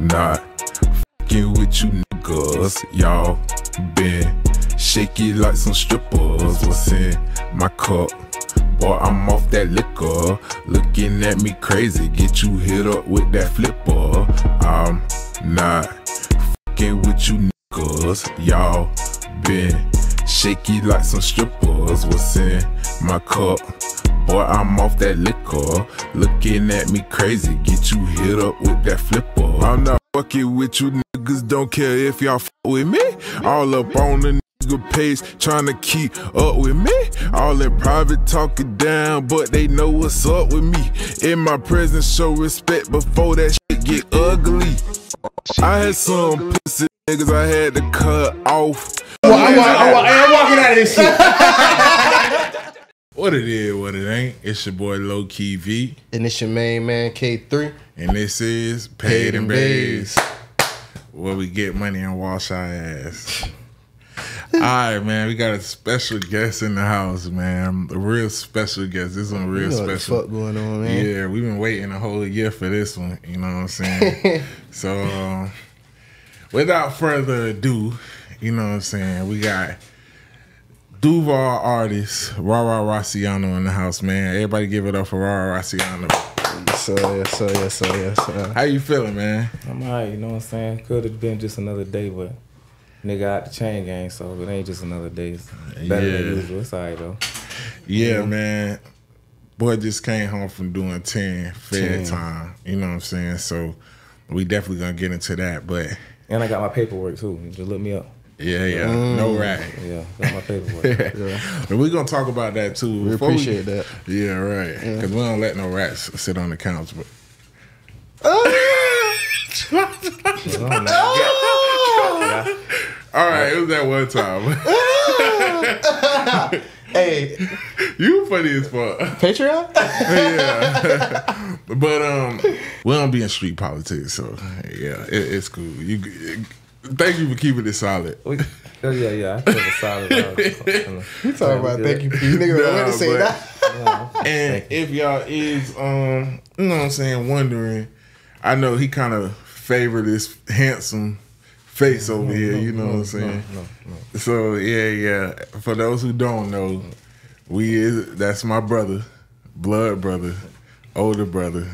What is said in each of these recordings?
not fucking with you niggas. Y'all been shaky like some strippers. What's in my cup? Boy, I'm off that liquor. Looking at me crazy. Get you hit up with that flipper. I'm not fucking with you niggas. Y'all been shaky like some strippers. What's in my cup? Boy, I'm off that liquor. Looking at me crazy. Get you hit up with that flipper. I'm not fucking with you niggas. Don't care if y'all fuck with me. All up on the nigga page trying to keep up with me. All in private talking down, but they know what's up with me. In my presence, show respect before that shit get ugly. I had some pussy niggas I had to cut off. Well, I'm, wa- I'm, I'm walking out of this shit. What it is, what it ain't. It's your boy Low Key V, and it's your main man K3. and this is Paid and Bazed, where we get money and wash our ass. All right, man. We got a special guest in the house, man. A real special guest. This one real You know what the fuck going on, man. Yeah, we've been waiting a whole year for this one. You know what I'm saying? so, um, without further ado, you know what I'm saying? We got Duval artist Rara Raciano in the house, man. Everybody give it up for Rara Raciano. Yes, sir, yes, sir, yes, sir, yes, sir. How you feeling, man? I'm alright, you know what I'm saying? Could have been just another day, but nigga out the chain gang, so it ain't just another day. It's better Yeah. than usual. It's alright though. Yeah, man. Boy just came home from doing 10 fair 10. time. You know what I'm saying? So we definitely gonna get into that. But And I got my paperwork too. Just look me up. Yeah, yeah. No rat. Yeah, got my paperwork. And we're gonna talk about that too. We appreciate that. Yeah, right. Because we don't let no rats sit on the couch. But all right, it was that one time. Hey, you funny as fuck. Patreon? yeah. but um, we don't be in street politics, so yeah, it, it's cool. You, thank you for keeping it solid. We, oh, yeah, yeah. I feel solid. You talking about thank you, you nigga don't want to say but- that. And if y'all is um, you know what I'm saying, wondering, I know he kind of favored this handsome face over here. You know what I'm saying? no, no. So yeah, yeah. For those who don't know, we is that's my brother, blood brother, older brother.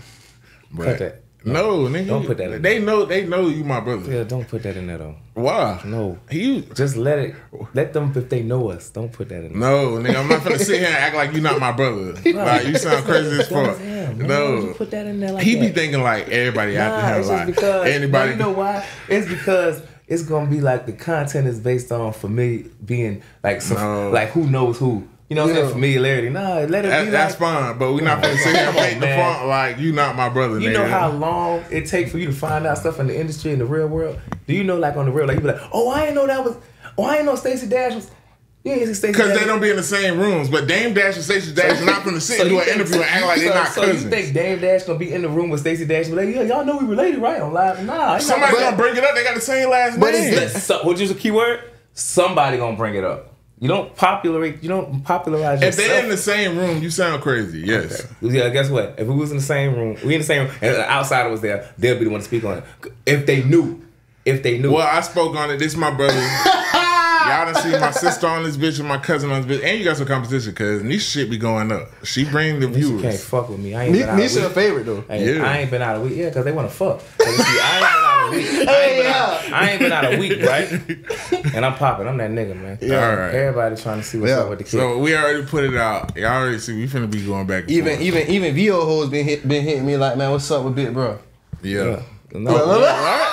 But Cut that. No, nigga. Don't put that in They know. They know you my brother. Yeah, don't put that in there though. Why? No. He. Just let it. Let them if they know us. Don't put that in there. No, nigga, I'm not gonna sit here and act like you're not my brother. Like you sound crazy as fuck. Damn, No, you put that in there like he be thinking like everybody out Nah, there just because anybody. You know why? It's because it's gonna be like the content is based on familiar being like some No. like who knows who. You know what I'm Yeah. saying? Familiarity. Nah, let it That- be that's like fine, but we're not gonna sit here and on, make the man. front like you not my brother. you nigga. know how long it takes for you to find out stuff in the industry in the real world? Do you know like on the real like you be like, oh I didn't know that was oh I didn't know Stacey Dash was you ain't Stacey Because they don't be in the same rooms. But Dame Dash and Stacey Dash are not gonna sit So and do an think- interview and act like they're so, not so cousins. you think Dame Dash gonna be in the room with Stacey Dash? and Be like, yeah, y'all know we related, right? On live, nah. he Somebody gonna- gonna bring it up. They got the same last But name. is this- So, what is a keyword? Somebody gonna bring it up. You don't popularize. You don't popularize if they're in the same room, you sound crazy. Yes. yeah, guess what? If we was in the same room, we in the same room, and an outsider was there, they'll be the one to speak on it. If they knew, if they knew. Well, I spoke on it. This is my brother. Y'all done see my sister on this bitch and my cousin on this bitch. And you got some competition because Nisha shit be going up. She bring the You can't fuck with me. I ain't Ni- been out Nisha a week. favorite though. Hey, Yeah. I ain't been out a week. Yeah, because they want to fuck. 'Cause you see, I ain't been out a week. I ain't, been out, I ain't been out a week, right? And I'm popping. I'm that nigga, man. All right. Everybody trying to see what's Yeah. up with the kid. So we already put it out. Y'all already see we finna be going back Even forth. even even VO hoes been hit, been hitting me like, man, what's up with Big Bro? Yeah. yeah. No, Hold on.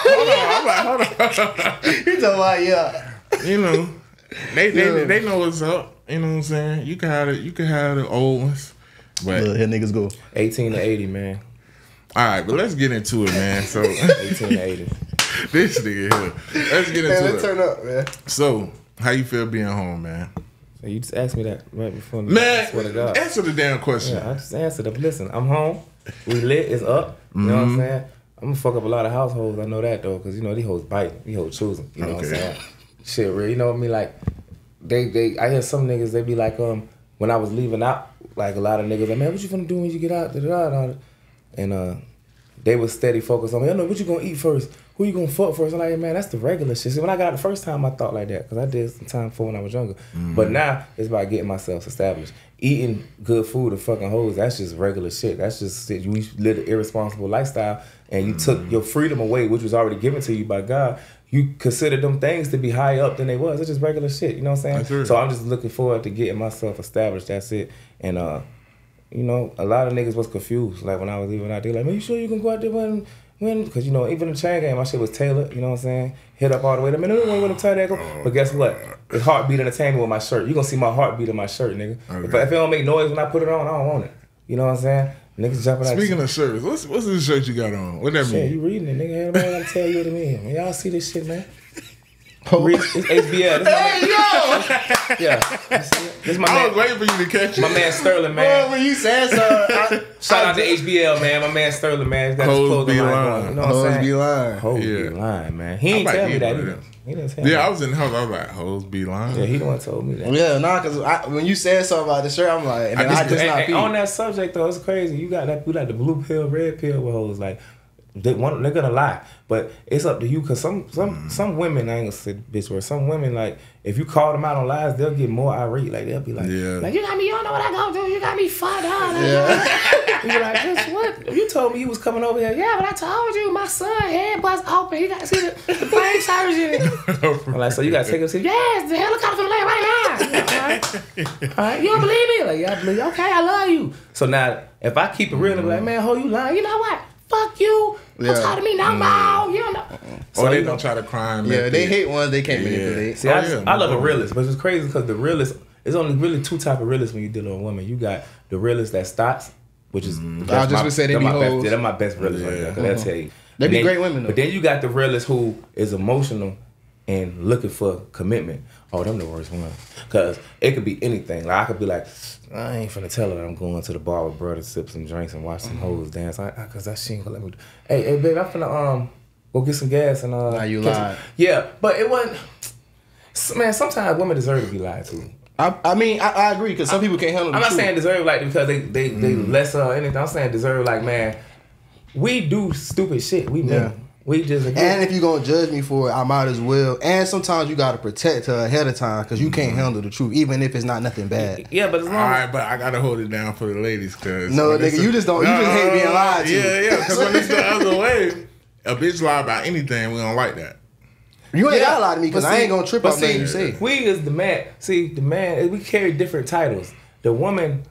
I'm like, hold on. He talking about yeah. You know, they they, Yeah. they know what's up. You know what I'm saying? You can have the you can have the old ones, but Look, here niggas go. 18 to 80, man. all right. But let's get into it, man. So 18 to 80. this nigga here. Let's get Man, into let's it. turn up, man. So how you feel being home, man? So you just asked me that right before. I Man, swear to God. answer the damn question. Yeah, I just answered it. Listen, I'm home. We lit. It's up. You know Mm-hmm. what I'm saying? I'm gonna fuck up a lot of households. I know that though, cause you know these hoes bite. These hoes choosing. You know what I'm saying? Shit, real. You know what I mean? Like they, they. I hear some niggas. They be like, um, when I was leaving out, like a lot of niggas, like, man, what you gonna do when you get out? Da, da, da, da. And uh, they was steady focused on me. I know what you gonna eat first. Who you gonna fuck first? I'm like, man, that's the regular shit. See, when I got out the first time, I thought like that because I did some time for when I was younger. But now it's about getting myself established. Eating good food and fucking hoes, that's just regular shit. That's just shit. You live an irresponsible lifestyle and you took your freedom away, which was already given to you by God. You consider them things to be higher up than they was. It's just regular shit. You know what I'm saying? So I'm just looking forward to getting myself established. That's it. And uh, you know, a lot of niggas was confused. Like when I was even out there, like, man, you sure you can go out there when, when? Because you know, even the chain game, my shit was tailored. You know what I'm saying? Hit up all the way. I mean, I don't want to that. But guess what? It's heartbeat entertainment with my shirt. You gonna see my heartbeat in my shirt, nigga. If, if it don't make noise when I put it on, I don't want it. You know what I'm saying? Niggas jumping out. Speaking of shirts, what's what's this shirt you got on? What that Shit, mean? you reading it, nigga. Everybody gotta tell you what it mean. Man, y'all see this shit, man. Read, it's HBL. This my man, yeah. This, this my I was waiting for you to catch it. My man Sterling, Bro, man. Oh, when you said so, I, Shout out to HBL, man. My man Sterling, man. He's Hoes clothing be line lying. You know what I'm hoes saying? be lying. Hoes Yeah. be lying, man. He ain't tell me that either. Them. He didn't tell me. Yeah, I was in the house. I was like, hoes be lying. Yeah, he the one told me that. Yeah, nah, cause I, when you said something about the shirt, I'm like, and then I I just, just- not Hey, hey, on that subject though, it's crazy. You got that, you got the blue pill, red pill with hoes. Like, they want, they're gonna lie, but it's up to you. Cause some, some, mm-hmm. some women, I ain't gonna say bitch word. Some women, like, if you call them out on lies, they'll get more irate. Like, they'll be like, Yeah. like you got me. You don't know what I go do. You got me fucked up. Yeah. You be like, bitch, what? You told me you was coming over here. Yeah, but I told you my son head bust open. He got to see the, the brain surgery. I'm like, so you gotta take him to yes, the helicopter from land right now. All right. All right, you don't believe me? Like, yeah, I believe. Okay, I love you. So now, if I keep it real and be like, man, ho, you lying? You know what? Fuck you. Yeah. Don't talk to me no mm. more. You don't know. or they you don't try to crime. yeah, they hate ones they can't manipulate. See, Oh, I, yeah, just, I love a realist, but it's crazy because the realist, there's only really two type of realists when you deal with a woman. You got the realist that stops, which is mm-hmm. I that's just would say they that's be my best, hoes. yeah, that's my best realist right Yeah. there. 'cause They'll mm-hmm. tell. They be then- great women, though. But then you got the realist who is emotional and looking for commitment. Oh, them the worst ones. Cause it could be anything. Like I could be like, I ain't finna tell her that I'm going to the bar with brother, sip some drinks and watch some hoes dance. I, I, Cause that she ain't gonna let me. do- Hey, hey, babe, I'm finna um go get some gas and uh. Now you lied. Yeah, but it wasn't. Man, sometimes women deserve to be lied to. I, I mean, I, I agree because some people can't handle. The I'm not truth. saying deserve like because they they they lesser or anything. I'm saying deserve like man, we do stupid shit. We men. Yeah. We just And if you gonna judge me for it, I might as well. And sometimes you gotta protect her ahead of time because you mm-hmm. can't handle the truth, even if it's not nothing bad. yeah, but as long All as but I gotta hold it down for the ladies, cause No, nigga, it's you just don't- you just hate being lied to. Yeah, yeah, because when it's the other way, a bitch lie about anything, we don't like that. You ain't Yeah, gotta lie to me because I ain't gonna trip but off nothing see, you say. We is the man. See, the man. We carry different titles. The woman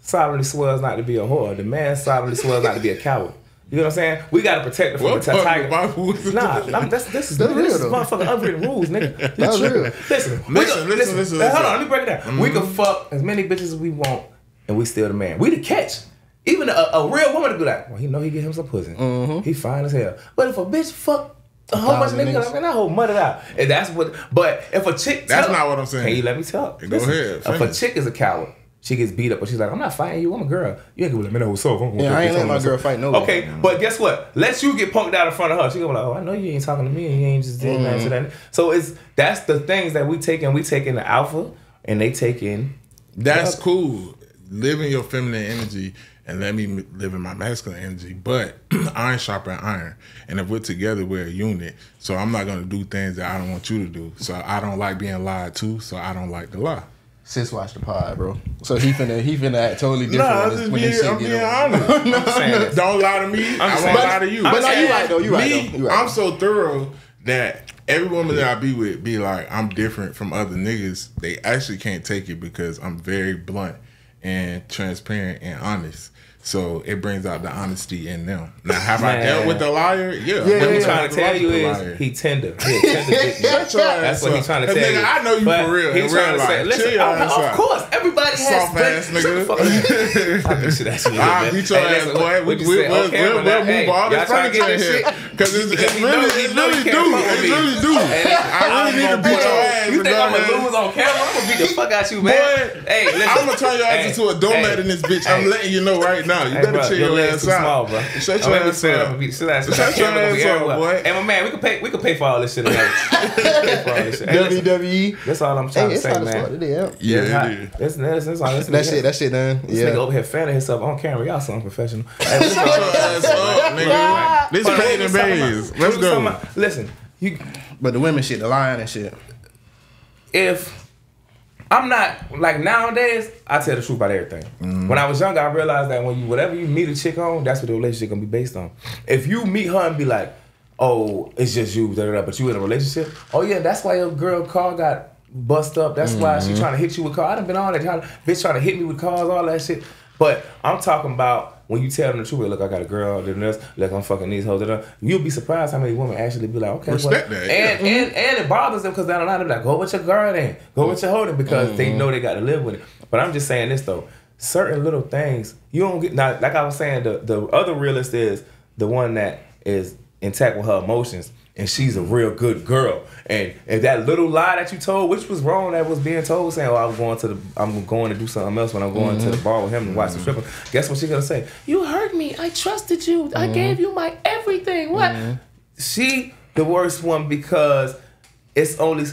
solemnly swears not to be a whore. The man solemnly swears not to be a coward. You know what I'm saying? We gotta protect her from What a part of tiger. the Bible was it? Nah, I'm, that's this is That's this is real, though. motherfucking unwritten rules, nigga. That's real. Listen, we Listen, can- listen, listen, Hold on, let me break it down. We can mm-hmm. fuck as many bitches as we want, and we still the man. We the catch. Even a, a real woman to be like, well, he know he get him some pussy. Mm-hmm. He fine as hell. But if a bitch fuck a whole bunch of niggas, niggas. I mean, that whole mud it out. And that's what. But if a chick, That's tell- not what I'm saying. Can you let me talk? Go Listen, ahead, If a chick is a coward. She gets beat up, but she's like, "I'm not fighting you. I'm a girl. You ain't gonna let me know what's up. I'm Yeah, I ain't this let my girl fight nobody. Okay, but guess what? Let's you get punked out in front of her. She gonna be like, "Oh, I know you ain't talking to me. and You ain't just did nothing to mm. that." So it's that's the things that we take in. We take in the alpha, and they take in. That's Yeah. cool. Live in your feminine energy and let me live in my masculine energy. But iron sharpen iron. And if we're together, we're a unit. So I'm not going to do things that I don't want you to do. So I don't like being lied to. So I don't like the lie. Sis watch the pod, bro. So he finna he finna act totally different. Nah, when, just this- when being, this shit I'm get being over. honest. I'm saying this. Don't lie to me. I won't saying- lie to you. I'm But no, you saying- right though. You right me, though. You right. I'm so thorough that every woman that I be with be like, I'm different from other niggas. They actually can't take it because I'm very blunt and transparent and honest. So it brings out the honesty in them. Now, have I dealt with the liar? Yeah. Yeah, What dealt he trying to tell you is liar. he tender. He tender dick. Shut your ass That's what he's trying to tell nigga, you. I know you But for real. He's trying real to say, listen, Chill of out. course, everybody has. Soft ass nigga. I shit at you, Ah, beat your ass, boy. We'll, move all trying to get this shit. Because it's, Because it's he know- really, he it really do. can't It really do. I really need to beat your ass. You think I'm gonna lose on camera? I'm gonna beat the fuck out you, man. Boy, hey, listen. I'm gonna turn your ass Hey, into a donut hey, in this bitch. I'm letting you know right now. You Hey, better bro, chill your your legs ass too out. small, bro. Shut your ass up. gonna beat shit out. Shut your ass up, boy. Hey, my man, we can pay. We can pay for all this shit. Tonight. pay for all this shit. Hey, listen, WWE. that's all I'm trying to say, hot as fuck man. Yeah. Yeah, That's That shit. That shit done. This nigga over here fanning himself on camera. Y'all so unprofessional. Hey, Shut your ass up, nigga. This Hold on, pain what and we talking bays. about? Let's What go. about? Listen, you But the women shit, the lying and shit. if I'm not like nowadays, I tell the truth about everything. Mm-hmm. When I was younger, I realized that when you whatever you meet a chick on, that's what the relationship gonna be based on. If you meet her and be like, "Oh, it's just you," da, da, da, but you in a relationship, oh yeah, that's why your girl car got bust up. That's why Mm-hmm. she trying to hit you with car. I done been on that trying, bitch trying to hit me with cars, all that shit. But I'm talking about when you tell them the truth. Look, I got a girl. Then this. Look, I'm fucking these hoes. da, da. You'll be surprised how many women actually be like, okay, Respect well, that, and yeah. and and it bothers them because they don't know. They're like, go with your girl then. Go with your holding then because they Mm-hmm. know they got to live with it. But I'm just saying this though. Certain little things you don't get. Now, like I was saying, the the other realist is the one that is intact with her emotions. And she's a real good girl. And if that little lie that you told, which was wrong, that was being told, saying, "Oh, I'm going to the, I'm going to do something else when I'm going to the mm-hmm. bar with him and watch the mm-hmm. stripper." Guess what she's gonna say? You hurt me. I trusted you. I mm-hmm. gave you my everything. What? She the worst one because it's only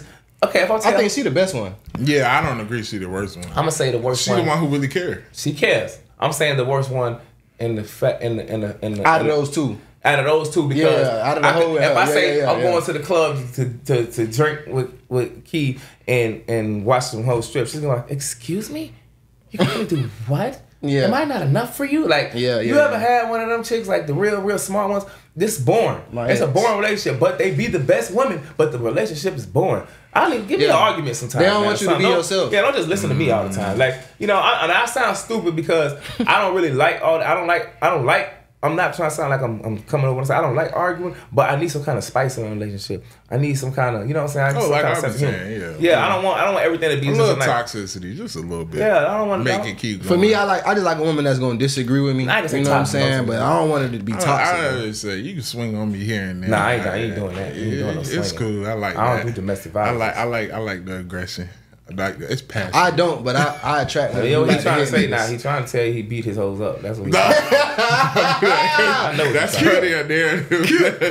okay. If I'm I think she the best one. Yeah, I don't agree. She the worst one. I'm gonna say the worst She one. the one who really cares. She cares. I'm saying the worst one in the fa- in the in the in the Out of those two. Out of those two because Yeah, out of the I could- whole- if I say yeah, yeah, I'm yeah. going to the club to, to, to drink with, with Key and and watch some whole strip, she's gonna like, excuse me, you gonna do what? Yeah. Am I not enough for you? Like, Yeah, you ever yeah. had one of them chicks like the real, real smart ones? This born. My it's a born relationship, but they be the best women, but the relationship is born. I don't even give me an argument sometimes. They don't man. want you to be yourself. Yeah, don't just listen to me all the time. Mm. Like, you know, I, and I sound stupid because I don't really like all. I don't like. I don't like. I'm not trying to sound like I'm, I'm coming over and say I don't like arguing, but I need some kind of spice in a relationship. I need some kind of, you know what I'm saying? I need Oh, some like kind I of was of saying, yeah. Yeah, I don't want. I don't want everything to be A little like. toxicity, just a little bit. Yeah, I don't want. I Make it keep going. For me, I like I just like a woman that's gonna disagree with me. I ain't gonna say you know what I'm saying? But I don't want it to be I, toxic. I always say you can swing on me here and there. Nah, I ain't- I ain't doing that. I ain't doing no It's cool. I like. I don't that. do domestic I like. I like. I like the aggression. Like it's passion. I don't, but I, I attract. You know what like trying to say niggas. now? He's trying to tell you he beat his hoes up. That's what he. Nah. I know That's you're really a narrative.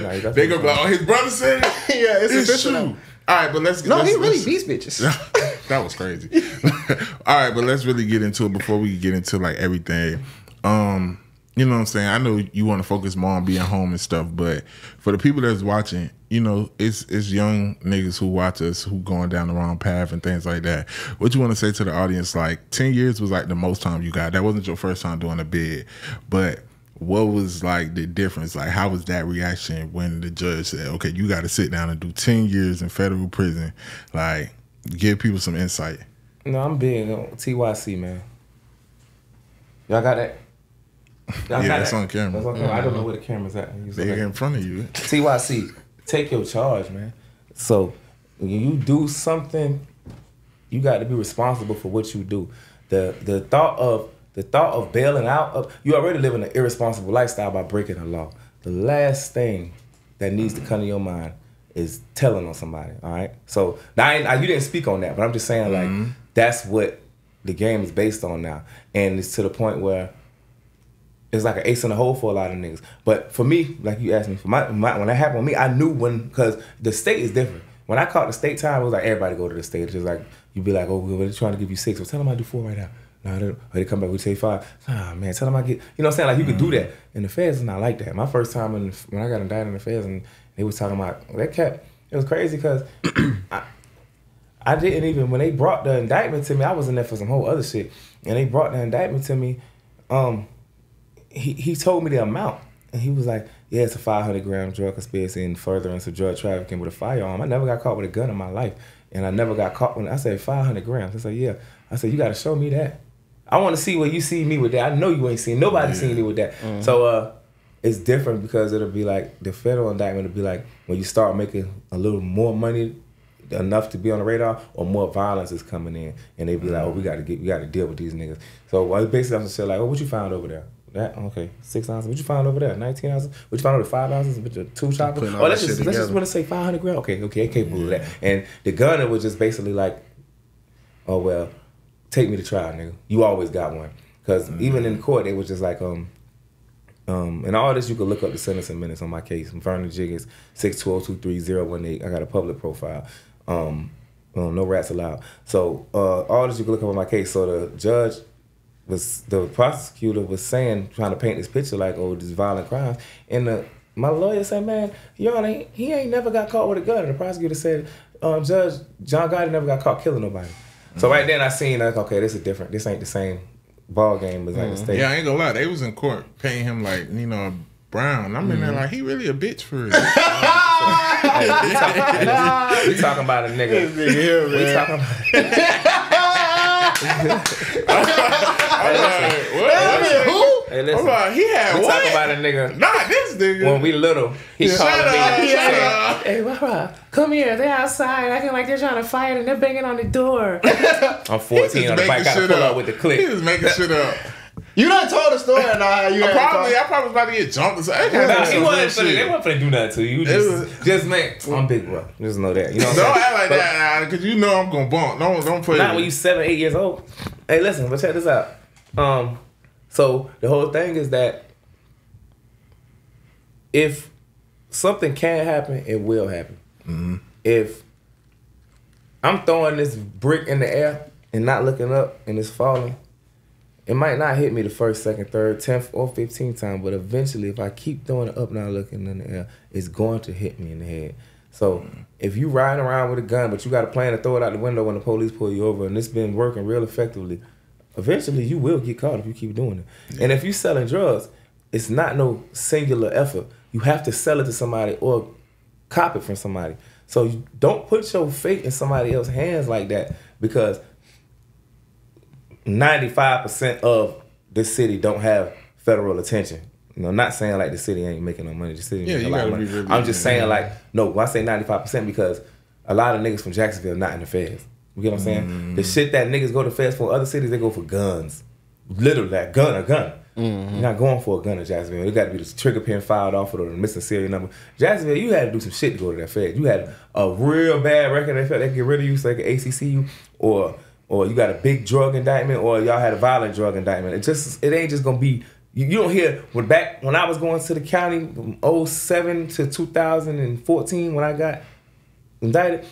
Nah, they what gonna be like, oh, his brother said it. yeah, it's, It's official. true. now. All right, but let's. No, let's, he really beats bitches. that was crazy. All right, but let's really get into it before we get into like everything. Um, you know what I'm saying? I know you want to focus more on being home and stuff, but for the people that's watching, you know, it's it's young niggas who watch us who going down the wrong path and things like that. What you want to say to the audience? Like ten years was like the most time you got. That wasn't your first time doing a bid, but what was like the difference? Like how was that reaction when the judge said, "Okay, you got to sit down and do ten years in federal prison"? Like, give people some insight. No, I'm big on TYC, man. Y'all got that? Y'all Yeah, got it's that? on camera. That's on camera. I don't know mm-hmm. where the camera's at. Use They it. in front of you. TYC, take your charge, man. So when you do something, you got to be responsible for what you do. The the thought of the thought of bailing out of you already living an irresponsible lifestyle by breaking the law. The last thing that needs to come to your mind is telling on somebody. All right. So now I, I- you didn't speak on that, but I'm just saying like mm-hmm. that's what the game is based on now, and it's to the point where it's like an ace in the hole for a lot of niggas. But for me, like you asked me, for my, my when that happened with me, I knew when because the state is different. When I caught the state time, it was like everybody go to the state. It's just like you'd be like, oh, we're trying to give you six. Well, tell them I do four right now. No, they, they come back, we say five. Nah, man, tell them I get. You know what I'm saying? Like you could do that. And the feds is not like that. My first time in when I got indicted in the feds, and they was talking about that kept. It was crazy because I, I didn't even when they brought the indictment to me. I was in there for some whole other shit, and they brought the indictment to me. Um, he he told me the amount, and he was like, "Yeah, it's a 500 gram drug conspiracy and furtherance of drug trafficking with a firearm." I never got caught with a gun in my life, and I never got caught when I said 500 grams. I said, "Yeah." I said, "You got to show me that. I want to see what you see me with that. I know you ain't seen nobody seen me with that. So uh, it's different because it'll be like the federal indictment will be like when you start making a little more money." enough to be on the radar, or more violence is coming in, and they be like, "Oh, we got to get, we got to deal with these niggas." So well, basically, I'm just like, "Oh, what you found over there?" That okay, six ounces. What you found over there? Nineteen ounces. What you found over five ounces? With the two choppers. Oh, let's just let's just want to say five hundred gram. Okay, okay, capable of that. And the gunner was just basically like, "Oh well, take me to trial, nigga. You always got one." Because even in court, it was just like, um, um, and all this you can look up the sentencing minutes on my case. Vernon Jiggins, six two zero two three zero one eight. I got a public profile. Um, um, no rats allowed. So uh, all this you can look up on my case. So the judge was the prosecutor was saying trying to paint this picture like oh these violent crimes and the my lawyer said, man, y'all ain't he ain't never got caught with a gun. And the prosecutor said, um, Judge John Gotti never got caught killing nobody. So right then I seen like, okay, this is different. This ain't the same ball game as like the mm-hmm. state. Yeah, I ain't gonna lie. They was in court paying him like you know Brown. I'm in there mm-hmm. like he really a bitch for real. Hey, we, talk, hey, listen, we talking about a nigga. we talking about. What? Who? Hey, I'm listen. like, he had We what? talking about a nigga. Not this nigga. When we little, he calling up, me. up. Hey, Rara, come here. They're outside acting like they're trying to fight and they're banging on the door. I'm 14 on the bike. Gotta pull up with the He click. was making shit up. You done told the story and how you had Probably, caught- I probably was about to get jumped or something. I Nah, got he wasn't they wasn't finna do nothing to you. Just, was- just man, I'm big bro. Just know that. You know what Don't I'm act like But that, uh, because you know I'm gonna bump. Don't don't play. Not when you seven, eight years old. Hey, listen, but check this out. Um, so the whole thing is that if something can happen, it will happen. If I'm throwing this brick in the air and not looking up and it's falling, it might not hit me the first, second, third, tenth, or fifteenth time, but eventually, if I keep throwing it up, not looking in the air, it's going to hit me in the head. So if you riding around with a gun, but you got a plan to throw it out the window when the police pull you over, and it's been working real effectively, eventually you will get caught if you keep doing it. And if you're selling drugs, it's not no singular effort. You have to sell it to somebody or cop it from somebody. So you don't put your fate in somebody else's hands like that because 95% of the city don't have federal attention. You know, not saying like the city ain't making no money. The city Yeah, making you a lot of money. really- I'm just saying yeah. like, no, I say 95% because a lot of niggas from Jacksonville not in the feds. You get what I'm saying? The Mm. shit that niggas go to feds for, other cities they go for guns. Literally, that gun, a gun. You're not going for a gun in Jacksonville. It got to be the trigger pin filed off or the missing serial number. Jacksonville, you had to do some shit to go to that fed. You had a real bad record. They felt they get rid of you so they could ACC you, or or you got a big drug indictment, or y'all had a violent drug indictment. It just it ain't just gonna be. You, you don't hear when back when I was going to the county from 07 to 2014 when I got indicted,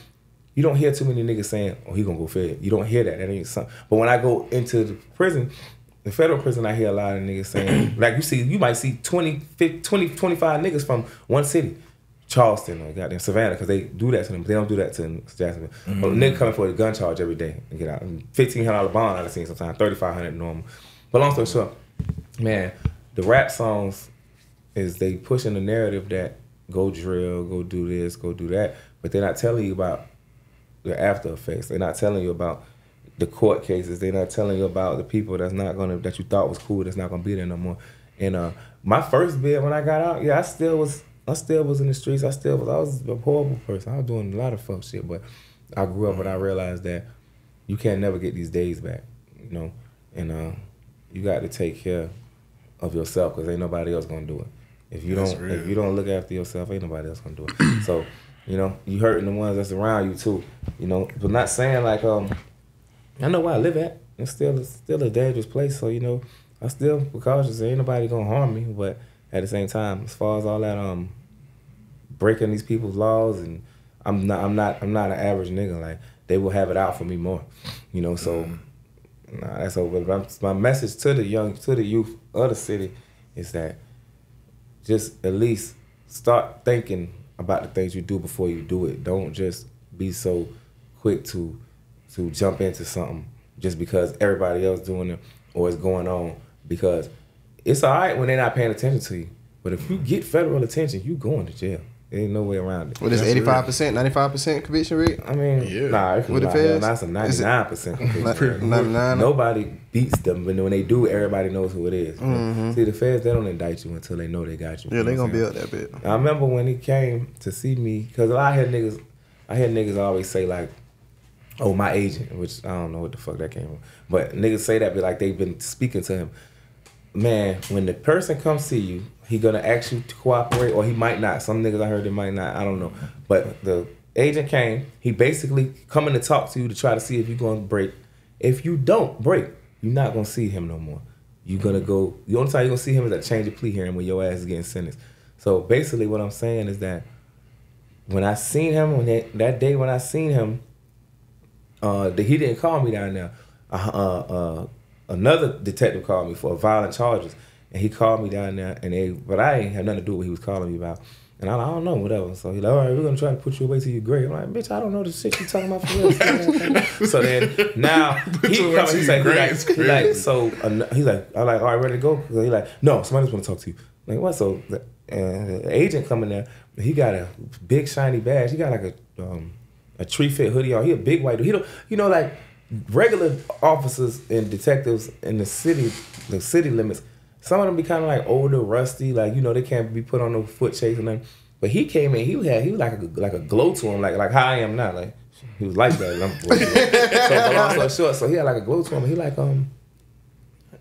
you don't hear too many niggas saying, "Oh, he gonna go fed." You don't hear that. That ain't something. But when I go into the prison, the federal prison, I hear a lot of niggas saying, like you see, you might see 20, 50, 20 25 niggas from one city, Charleston or goddamn Savannah, because they do that to them. They don't do that to Jacksonville. But a mm. nigga coming for a gun charge every day and get out. Fifteen hundred dollar bond I've seen sometimes, thirty five hundred normal. But long story short, man, the rap songs is they pushing the narrative that go drill, go do this, go do that, but they're not telling you about the after effects. They're not telling you about the court cases. They're not telling you about the people that's not gonna that you thought was cool that's not gonna be there no more. And uh, my first bid when I got out, yeah, I still was I still was in the streets. I still was I was a horrible person. I was doing a lot of fuck shit, but I grew up and I realized that you can't never get these days back, you know. And uh, you got to take care of yourself because ain't nobody else gonna do it. If you That's don't, real. if you don't look after yourself, ain't nobody else gonna do it. so, you know, you hurting the ones that's around you too. You know, but not saying like um, I know where I live at. It's still it's still a dangerous place. So you know, I still be cautious. Ain't nobody gonna harm me. But at the same time, as far as all that um, breaking these people's laws and I'm not I'm not I'm not an average nigga. Like they will have it out for me more. You know, so nah, that's over. But my message to the young to the youth of the city is that just at least start thinking about the things you do before you do it. Don't just be so quick to to jump into something just because everybody else doing it or it's going on. Because it's all right when they're not paying attention to you, but if you get federal attention, you going to jail. There ain't no way around it. What is That's eighty five percent, ninety five percent conviction rate? I mean, Yeah. nah, it With the feds? That's a 99 percent completion. Ninety nine. Nobody beats them, but when they do, everybody knows who it is. Mhm. See, the feds they don't indict you until they know they got you. Yeah, You they gonna what be up that bit. I remember when he came to see me, because a lot of niggas, I hear niggas always say like, "Oh, my agent," which I don't know what the fuck that came from, but niggas say that, be like they've been speaking to him. Man, when the person comes see you, he gonna ask you to cooperate, or he might not. Some niggas I heard they might not. I don't know, but the agent came. He basically coming to talk to you to try to see if you gonna break. If you don't break, you're not gonna see him no more. You gonna go. The only time you gonna see him is at change of plea hearing when your ass is getting sentenced. So basically, what I'm saying is that when I seen him when that, that day when I seen him, uh, that he didn't call me down there. Uh, uh, uh, another detective called me for violent charges, and he called me down there, and they, but I ain't have nothing to do with what he was calling me about. And I, I don't know, whatever. So he's like, all right, we're gonna try to put you away till your grave. I'm like, bitch, I don't know the shit you're talking about for real. so then now he comes, he's like, he grave like, he like, so he's like, I'm like, all right, ready to go? So he like, no, somebody just want to talk to you. I'm like what? So the, uh, the agent coming there, he got a big shiny badge. He got like a um, a Dri-FIT hoodie on. He a big white dude. He don't, you know, like regular officers and detectives in the city, the city limits. Some of them be kind of like older, rusty, like you know they can't be put on no foot chase and nothing. But he came in, he had he was like a, like a glow to him, like like how I am now, like he was like that. So long story short, so he had like a glow to him. He like um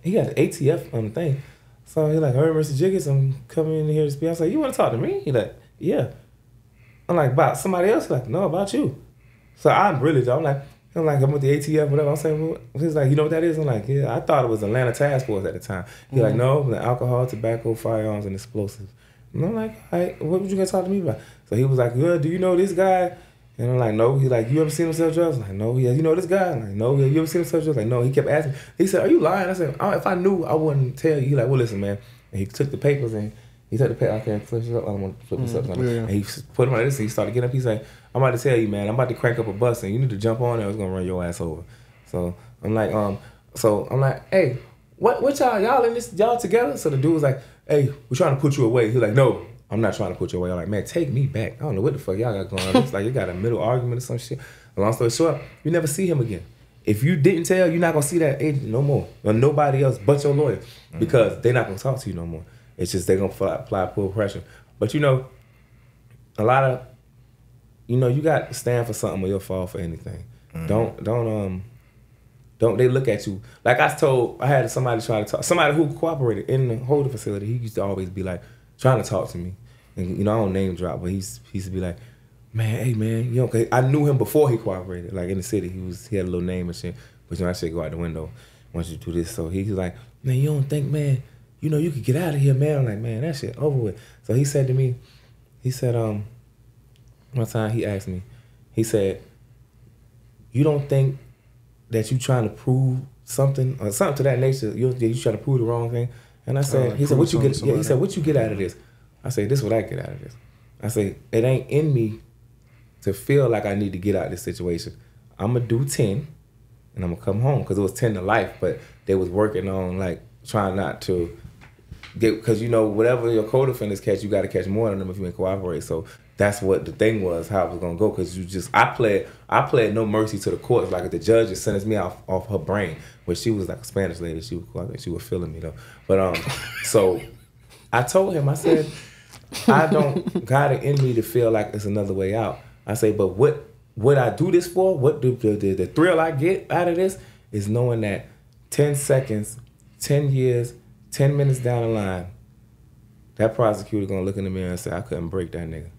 he got an ATF on the thing. So he like, hey, Mr. Jiggets, I'm coming in here to speak. I was like, you want to talk to me? He like, yeah. I'm like, about somebody else? He like, no, about you. So I'm really, I'm like, I'm like, I'm with the ATF, whatever. I'm saying, well, he's like, you know what that is? I'm like, yeah, I thought it was Atlanta Task Force at the time. He's like, mm-hmm. no, the alcohol, tobacco, firearms, and explosives. And I'm like, all right, what would you guys talk to me about? So he was like, yeah, do you know this guy? And I'm like, no. He like, you ever seen him sell drugs? I'm like, no. Yeah, you know this guy? I'm like, no. Yeah, you ever seen him sell drugs? Like, no. He kept asking. He said, are you lying? I said, oh, if I knew, I wouldn't tell you. He like, well, listen, man. And he took the papers and he took the. I can't flip this up. I'm gonna flip this up. yeah. And he put him on this. And he started getting up. He's like, I'm about to tell you, man. I'm about to crank up a bus, and you need to jump on there. It's gonna run your ass over. So I'm like, um, so I'm like, hey, what, what y'all, y'all in this, y'all together? So the dude was like, hey, we're trying to put you away. He's like, no, I'm not trying to put you away. I'm like, man, take me back. I don't know what the fuck y'all got going on. It's like you got a middle argument or some shit. Long story short, you never see him again. If you didn't tell, you're not gonna see that agent no more, or nobody else but your lawyer, because they're not gonna talk to you no more. It's just they're gonna apply, apply pull pressure. But you know, a lot of, you know, you got to stand for something or you'll fall for anything. Don't don't um, don't they look at you like I told I had somebody try to talk somebody who cooperated in the holding facility. He used to always be like trying to talk to me, and you know I don't name drop, but he's he used to be like, man, hey man, you know, 'cause I knew him before he cooperated. Like in the city, he was he had a little name and shit. But you know, I should go out the window once you do this. So he's like, man, you don't think, man, you know, you could get out of here, man. I'm like, man, that shit over with. So he said to me, he said, um, one time he asked me, he said, you don't think that you trying to prove something or something to that nature? You you trying to prove the wrong thing? And I said, like he said, what you get? Yeah, he said, what you get out of this? I say, this is what I get out of this. I say, it ain't in me to feel like I need to get out of this situation. I'm gonna do ten, and I'm gonna come home because it was ten to life, but they was working on like trying not to because you know whatever your co-defendants catch, you got to catch more than them if you ain't cooperate. So that's what the thing was how it was gonna go because you just I pled I pled no mercy to the courts. Like the judge just sentenced me off off her brain, but she was like a Spanish lady. She was I think she was feeling me though. But um, so I told him I said I don't got it in me to feel like it's another way out. I say, but what what I do this for? What the, the, the thrill I get out of this is knowing that ten seconds, ten years, ten minutes down the line, that prosecutor gonna look in the mirror and say, I couldn't break that nigga.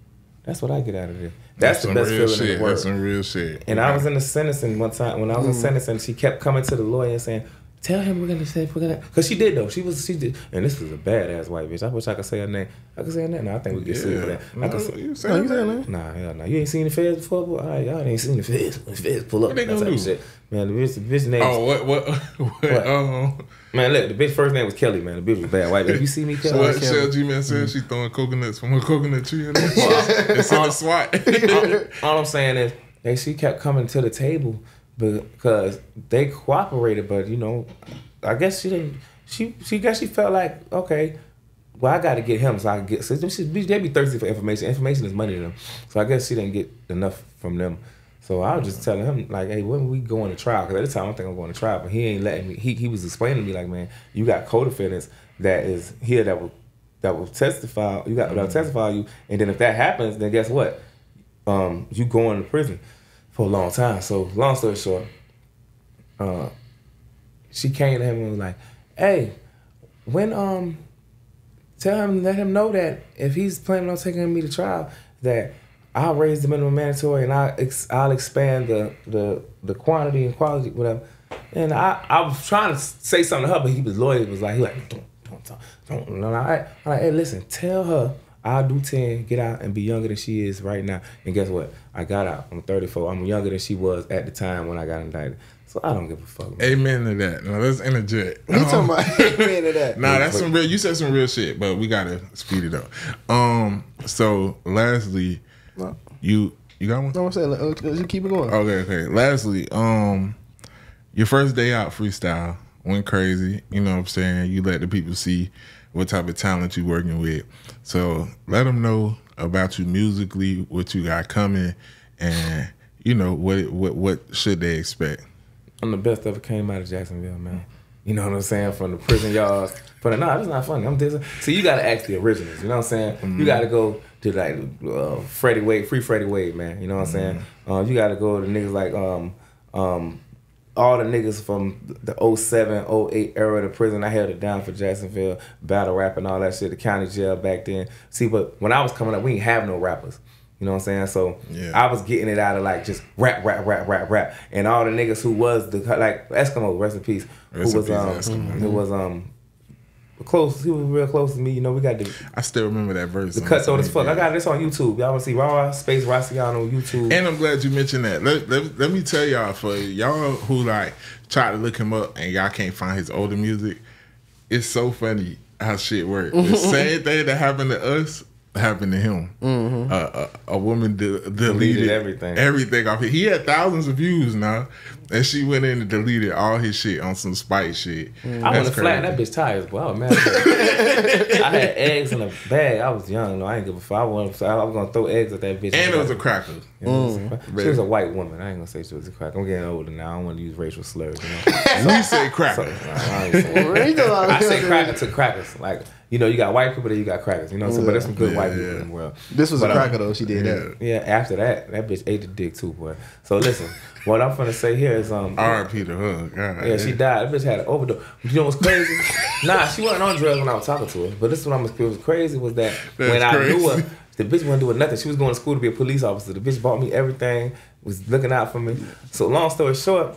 That's what I get out of this. That's, the best feeling in the world. That's some real shit. And I was in the sentencing one time when I was in mm. sentencing. She kept coming to the lawyer and saying, "Tell him we're gonna say we're gonna," because she did though. She was she did, and this was a badass white bitch. I wish I could say her name. I could say her name. No, I think we get sued for that. I No, could say, you say No, you saying that? Nah, hell no. You ain't seen the feds before, boy. All right, y'all ain't seen the feds. The feds pull up. What they gonna do? Shit. Man, the bitch, the bitch name. Oh, what, what, what, What? um, Man, look, the bitch first name was Kelly. Man, the bitch was bad white. If you see me, Kelly, what Kelly. Shell G Man said she throwing coconuts from a coconut tree in the It's in the SWAT. all I'm saying is, they she kept coming to the table because they cooperated, but you know, I guess she didn't. She she guess she felt like okay, well I got to get him so I can get. So they be- they be thirsty for information. Information is money to them. So I guess she didn't get enough from them. So I was just telling him like, hey, when we going to trial? Because at the time I think I'm going to trial, but he ain't letting me. He he was explaining to me like, man, you got co-defendants that is here that will that will testify. You got that will testify you, and then if that happens, then guess what? um, you going to prison for a long time. So long story short, uh, she came to him and was like, "Hey, when um, tell him let him know that if he's planning on taking me to trial, that I'll raise the minimum mandatory and I ex- I'll expand the the the quantity and quality whatever." And I, I was trying to say something to her, but he was. He was like, he like, don't, don't talk, don't. No, no, I, I'm like, hey, listen, tell her I'll do 10, get out and be younger than she is right now. And guess what? I got out. I'm 34. I'm younger than she was at the time when I got indicted. So I don't give a fuck. Man. Amen to that. Now let's interject. He talking about amen to that. Nah, that's some real. You said some real shit, but we gotta speed it up. Um. So, lastly, No. you you got one? No, I'm saying, like, uh, just keep it going. Okay, okay. Lastly, um, your first day out freestyle went crazy. You know what I'm saying? You let the people see what type of talent you working with. So let them know about you musically, what you got coming, and you know what what what should they expect. I'm the best ever came out of Jacksonville, man. You know what I'm saying? From the prison yards. But no, that's not funny. I'm dissing. So you gotta ask the originals. You know what I'm saying? You gotta go to like uh, Freddie Wade, free Freddie Wade, man. You know what I'm saying? Uh, you gotta go to niggas like um um all the niggas from the 07, 08 era of the prison. I held it down for Jacksonville, battle rap and all that shit, the county jail back then. See, but when I was coming up, we didn't have no rappers. You know what I'm saying? So Yeah. I was getting it out of like just rap, rap, rap, rap, rap, and all the niggas who was the like Eskimo, rest in peace, Rest who was peace, um, Eskimo. who was um, close. He was real close to me. You know, we got the I still remember that verse. the cuts on as fuck. I got this on YouTube. Y'all want to see Raw Space Raciano on YouTube? And I'm glad you mentioned that. Let, let, let me tell y'all for y'all who like try to look him up and y'all can't find his older music. It's so funny how shit works. The same thing that happened to us happened to him. Uh, a, a woman de- deleted, Deleted everything. everything off. He had thousands of views now, and she went in and deleted all his shit on some spite shit. I want That's to flatten that crazy. bitch tires, boy. I was mad. I had eggs in a bag. I was young. No, I ain't give a fuck. I was, I was gonna throw eggs at that bitch. And it was a cracker. You know what I'm? She was a white woman. I ain't gonna say she was a crack. I'm getting older now. I don't want to use racial slurs. You know? We say cracker. I, ain't saying- Where you? I say cracker to crackers. Like you know, you got white people, then you got crackers. You know, what I'm saying? but there's some good Yeah, white yeah. people in the world. This was But, a um, cracker though. She did that. Yeah. Yeah. After that, that bitch ate the dick too, boy. So listen, what I'm gonna say here is um. R.I.P. to her. God, Yeah, she died. That bitch had an overdose. You know what's crazy? nah, she wasn't on drugs when I was talking to her. But this is what I'm what was crazy was that That's when I knew her, the bitch wasn't doing nothing. She was going to school to be a police officer. The bitch bought me everything, was looking out for me. So long story short,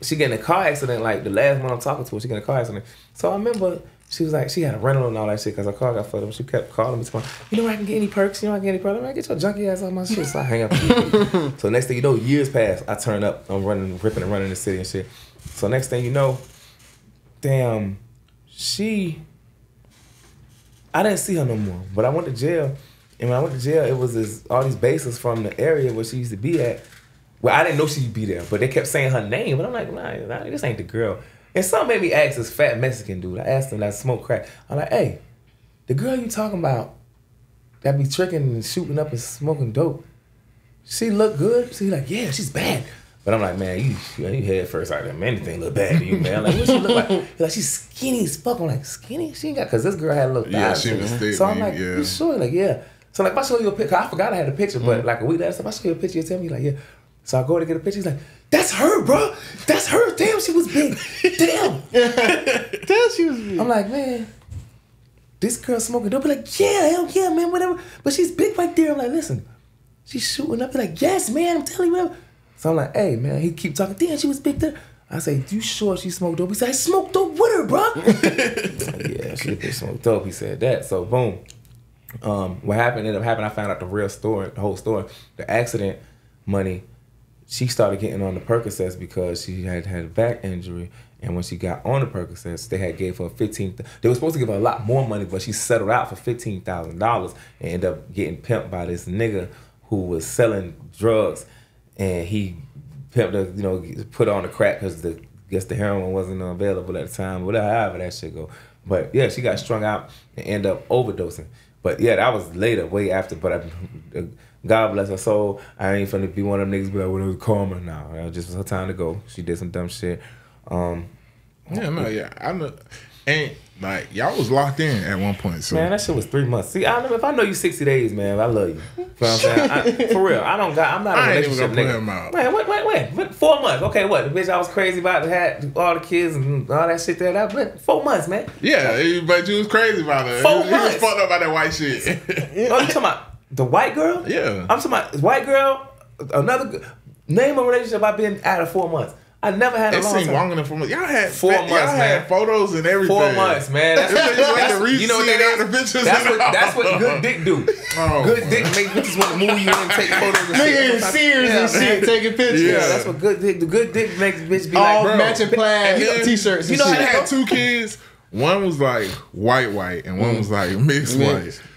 she get in a car accident. Like the last one I'm talking to her, she get in a car accident. So I remember she was like, she had a rental and all that shit because her car got fucked up. She kept calling me, telling me, you know where I can get any perks? You know where I can get any perks? I'm like, get your junky ass off my shit. So I hang up. so next thing you know, years pass. I turn up. I'm running, ripping and running the city and shit. So next thing you know, damn, she. I didn't see her no more, but I went to jail, and when I went to jail, it was this, all these bases from the area where she used to be at. Well, I didn't know she'd be there, but they kept saying her name, but I'm like, nah, nah this ain't the girl. And some made me ask this fat Mexican dude. I asked him that smoke crack. I'm like, hey, the girl you talking about that be tricking and shooting up and smoking dope, she look good? She like, yeah, she's bad. But I'm like, man, you you, head first out there. Man, anything look bad to you, man. I'm like, what she look like? He's like, she's skinny as fuck. I'm like, skinny? She ain't got, cause this girl had a little Yeah, she was thick, So I'm like, yeah. you sure? Like, yeah. So like, if I show you a picture, I forgot I had a picture, but mm. like a week later, if I show you a picture, you tell me like, yeah. So I go to get a picture. He's like, that's her, bro. That's her. Damn, she was big. Damn. Damn, she was. Big. I'm like, man, this girl smoking dope. Be like, yeah, hell yeah, man, whatever. But she's big right there. I'm like, listen, she's shooting up. Be like, yes, man, I'm telling you. Whatever. So I'm like, hey, man, he keep talking. Damn, she was big there. I say, you sure she smoked dope? He said, I smoked dope with her, bro. yeah, she did smoke dope. He said that. So boom. Um, what happened ended up happening. I found out the real story, the whole story. The accident money she started getting on the Percocets because she had had a back injury, and when she got on the Percocets, they had gave her fifteen. They were supposed to give her a lot more money, but she settled out for fifteen thousand dollars and ended up getting pimped by this nigga who was selling drugs, and he pimped her, you know, put her on the crack because the guess the heroin wasn't available at the time, whatever, that shit go. But yeah, she got strung out and ended up overdosing. But yeah, that was later, way after. But I, God bless her soul. I ain't finna be one of them niggas be like, well, it was karma. No, it was just her time to go. She did some dumb shit. Um, Yeah, no, yeah. I know. And like y'all was locked in at one point. So man, that shit was three months. See, I know if I know you sixty days, man, I love you. You know what I'm saying? I, for real, I don't got. I'm not a I ain't even relationship nigga. him out. Man, wait, wait, wait, wait. Four months. Okay, what? The bitch I was crazy about had all the kids and all that shit there. That but four months, man. yeah, but you was crazy about it. Four you, you was months. fucked up by that white shit. Oh, you talking about the white girl? Yeah. I'm talking about white girl. Another name a relationship I've been out of four months. I never had a It long seemed time. longer than four months. Y'all had Four months. y'all months, had photos and everything. Four months, man. That's, It's like that's- you know what seeing that the pictures That's what that's what good dick do. Oh, good dick make bitches want to move you and take photos. And Nigga in shit. Sears Yeah, and shit, taking pictures. Yeah. Yeah, that's what good dick. The good dick makes bitch be All like, bro. matching plaid And t-shirts. you and know She how shit. had two kids. One was like white, white, and one was like mixed Mm. Mixed. white.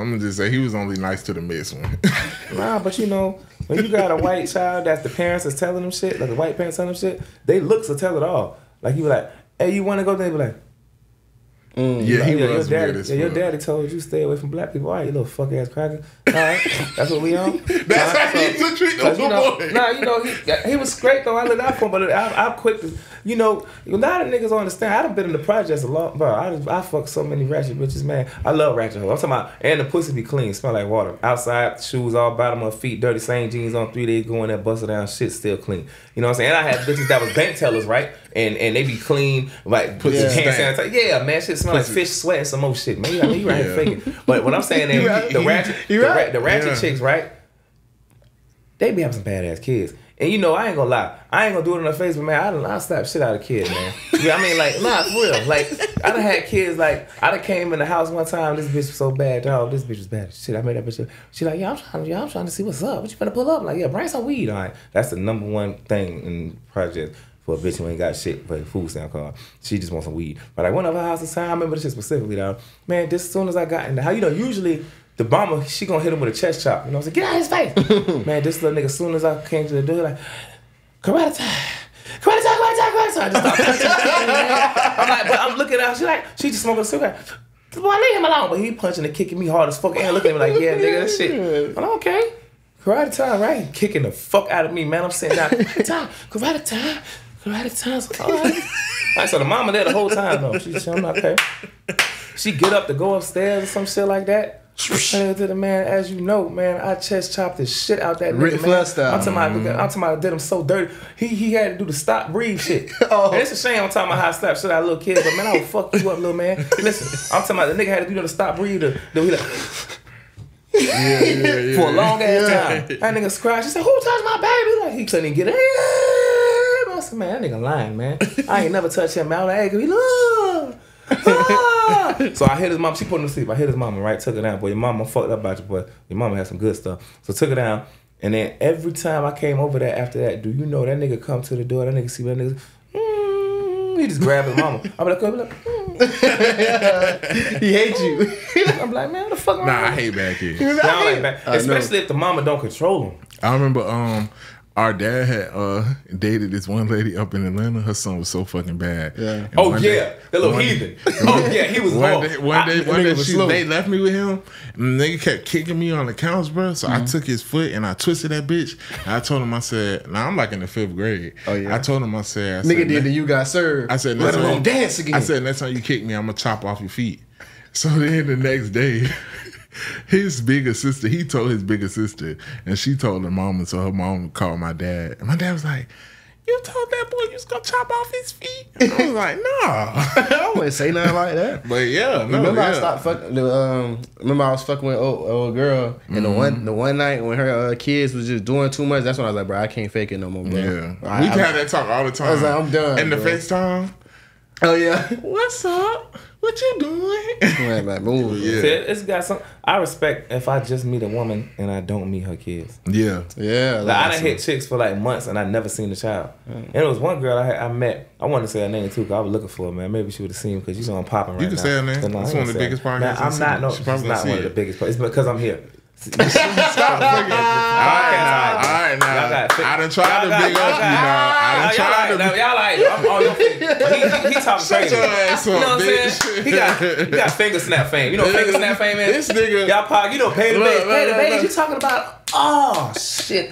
I'm gonna just say he was only nice to the mixed one. Nah, but you know, when you got a white child that the parents is telling them shit, like the white parents telling them shit, they looks will tell it all. Like he was like, hey, you want to go? They be like, Mm. yeah, he like, yeah, your daddy, weird as yeah, your daddy told you stay away from black people. All right, you little fuck ass cracker. All right, that's what we on. That's how he used to treat the Cause, you know, little boy. nah, you know, he, he was great though. I looked out for him, but I, I'm quick to, you know, a lot of niggas don't understand. I done been in the projects a lot, bro. I, done- I fuck so many ratchet bitches, man. I love ratchet hoes. I'm talking about, and the pussy be clean, smell like water. Outside, shoes all bottom of feet, dirty, same jeans on three days, going there, busted down, shit still clean. You know what I'm saying? And I had bitches that was bank tellers, right? And and they be clean, like put Yeah. some hand sanitizer. Yeah, man, shit smell like fish sweat and some more shit. Man, you, you right here Yeah. faking. But what I'm saying is, right. the ratchet, the, right. the ratchet Yeah. chicks, right? they be having some badass kids. And you know, I ain't gonna lie. I ain't gonna do it in her face, but man, I done I slap shit out of kids, man. Yeah, I mean, like, nah, for real. Like, I done had kids, like, I done came in the house one time, this bitch was so bad, dog. This bitch was bad. Shit, I made that bitch. She like, yeah, I'm trying, yeah, I'm trying to see what's up. What you finna pull up? Like, yeah, bring some weed. All right. That's the number one thing in project for a bitch who ain't got shit but a food stamp card. She just wants some weed. But like one of her houses, time, I remember this shit specifically, dog. Man, just as soon as I got in the house, you know, usually the bomber, she gonna hit him with a chest chop. You know I'm saying? Get out of his face. Man, this little nigga, as soon as I came to the door, like, karate time. Karate time, karate time, karate time. I just. I'm like, but I'm looking at her. She like, she just smoking a cigarette. Boy, leave him alone. But he punching and kicking me hard as fuck. And looking at me like, yeah, nigga, that shit. I'm like, okay. Karate time, right? He Kicking the fuck out of me, man. I'm sitting down. Karate time, karate time, karate time. So, all right. All right, so the mama there the whole time though. She, she I'm like, okay. She get up to go upstairs or some shit like that. And to the man, as you know, man, I chest chopped the shit out that Ric nigga, man. style. I'm talking about, I'm talking about, I did him so dirty. He he had to do the stop breathe shit. Oh. And it's a shame I'm talking about how I slap shit out little kid, but man, I will fuck you up, little man. Listen, I'm talking about the nigga had to do the stop breathe. The, the, he like, yeah, yeah, yeah. for a long ass time. That nigga scratched. He said, "Who touched my baby?" Like he couldn't even get it. I said, "Man, that nigga lying, man. I ain't never touched him. I was like, hey, look." Ah. so I hit his mom. She put him to sleep. I hit his mama. Right, took her down. Boy, your mama fucked up about you, boy. Your mama had some good stuff. So took her down. And then every time I came over there after that, do you know that nigga come to the door? That nigga see that nigga. Mm, he just grabbed his mama. I'm like, I'm like, mm. He hates you. I'm like, man, what the fuck? Nah, I hate bad kids. you? Y'all like that. I know. Especially if the mama don't control him. I remember um our dad had uh dated this one lady up in Atlanta. Her son was so fucking bad. Yeah. And Oh one yeah, day- the little one- heathen. Oh yeah, he was One hard. day, one day, one day she, they left me with him. And the nigga kept kicking me on the couch, bro. So Mm-hmm. I took his foot and I twisted that bitch. And I told him, I said, now I'm like in the fifth grade. Oh, yeah. I told him, I said, I Nigga said, did the you got served. I said, let next him dance again. I said, next time you kick me, I'm gonna chop off your feet. So then the next day, his bigger sister, he told his bigger sister, and she told her mom, and so her mom called my dad. And my dad was like, You told that boy you was gonna chop off his feet? And I was like, Nah. I wouldn't say nothing like that. But yeah, no, remember I stopped fucking. Um, remember I was fucking with old, old girl, and the one the one night when her uh, kids was just doing too much. That's when I was like, bro, I can't fake it no more, bro. Yeah, I- we I- had that talk all the time. I was like, I'm done, And the. FaceTime, Oh yeah. what's up? What you doing? Man, like, move. Yeah. See, It's got some. I respect if I just meet a woman and I don't meet her kids. yeah, Yeah. Like, I done hit chicks for like months and I never seen the child. And it was one girl I had, I met. I wanted to say her name too because I was looking for her, man. Maybe she would have seen me because you know I'm popping right You can now. say her name. But no, it's one of the biggest podcasts. I'm not. No, she's probably not one see of the it. biggest. It's because I'm here. Stop fucking. All right, now, all right, now. Y'all got fi- I done tried to big up y'all now. I done tried to. Y'all like, I'm on your face. He, he, he talking Shut crazy. your ass You know up, what I'm bitch. saying? He got, he got finger snap fame. You know finger snap fame is? This nigga- Y'all pop, you know, pay the Look. Pay the look, You talking about, oh, shit.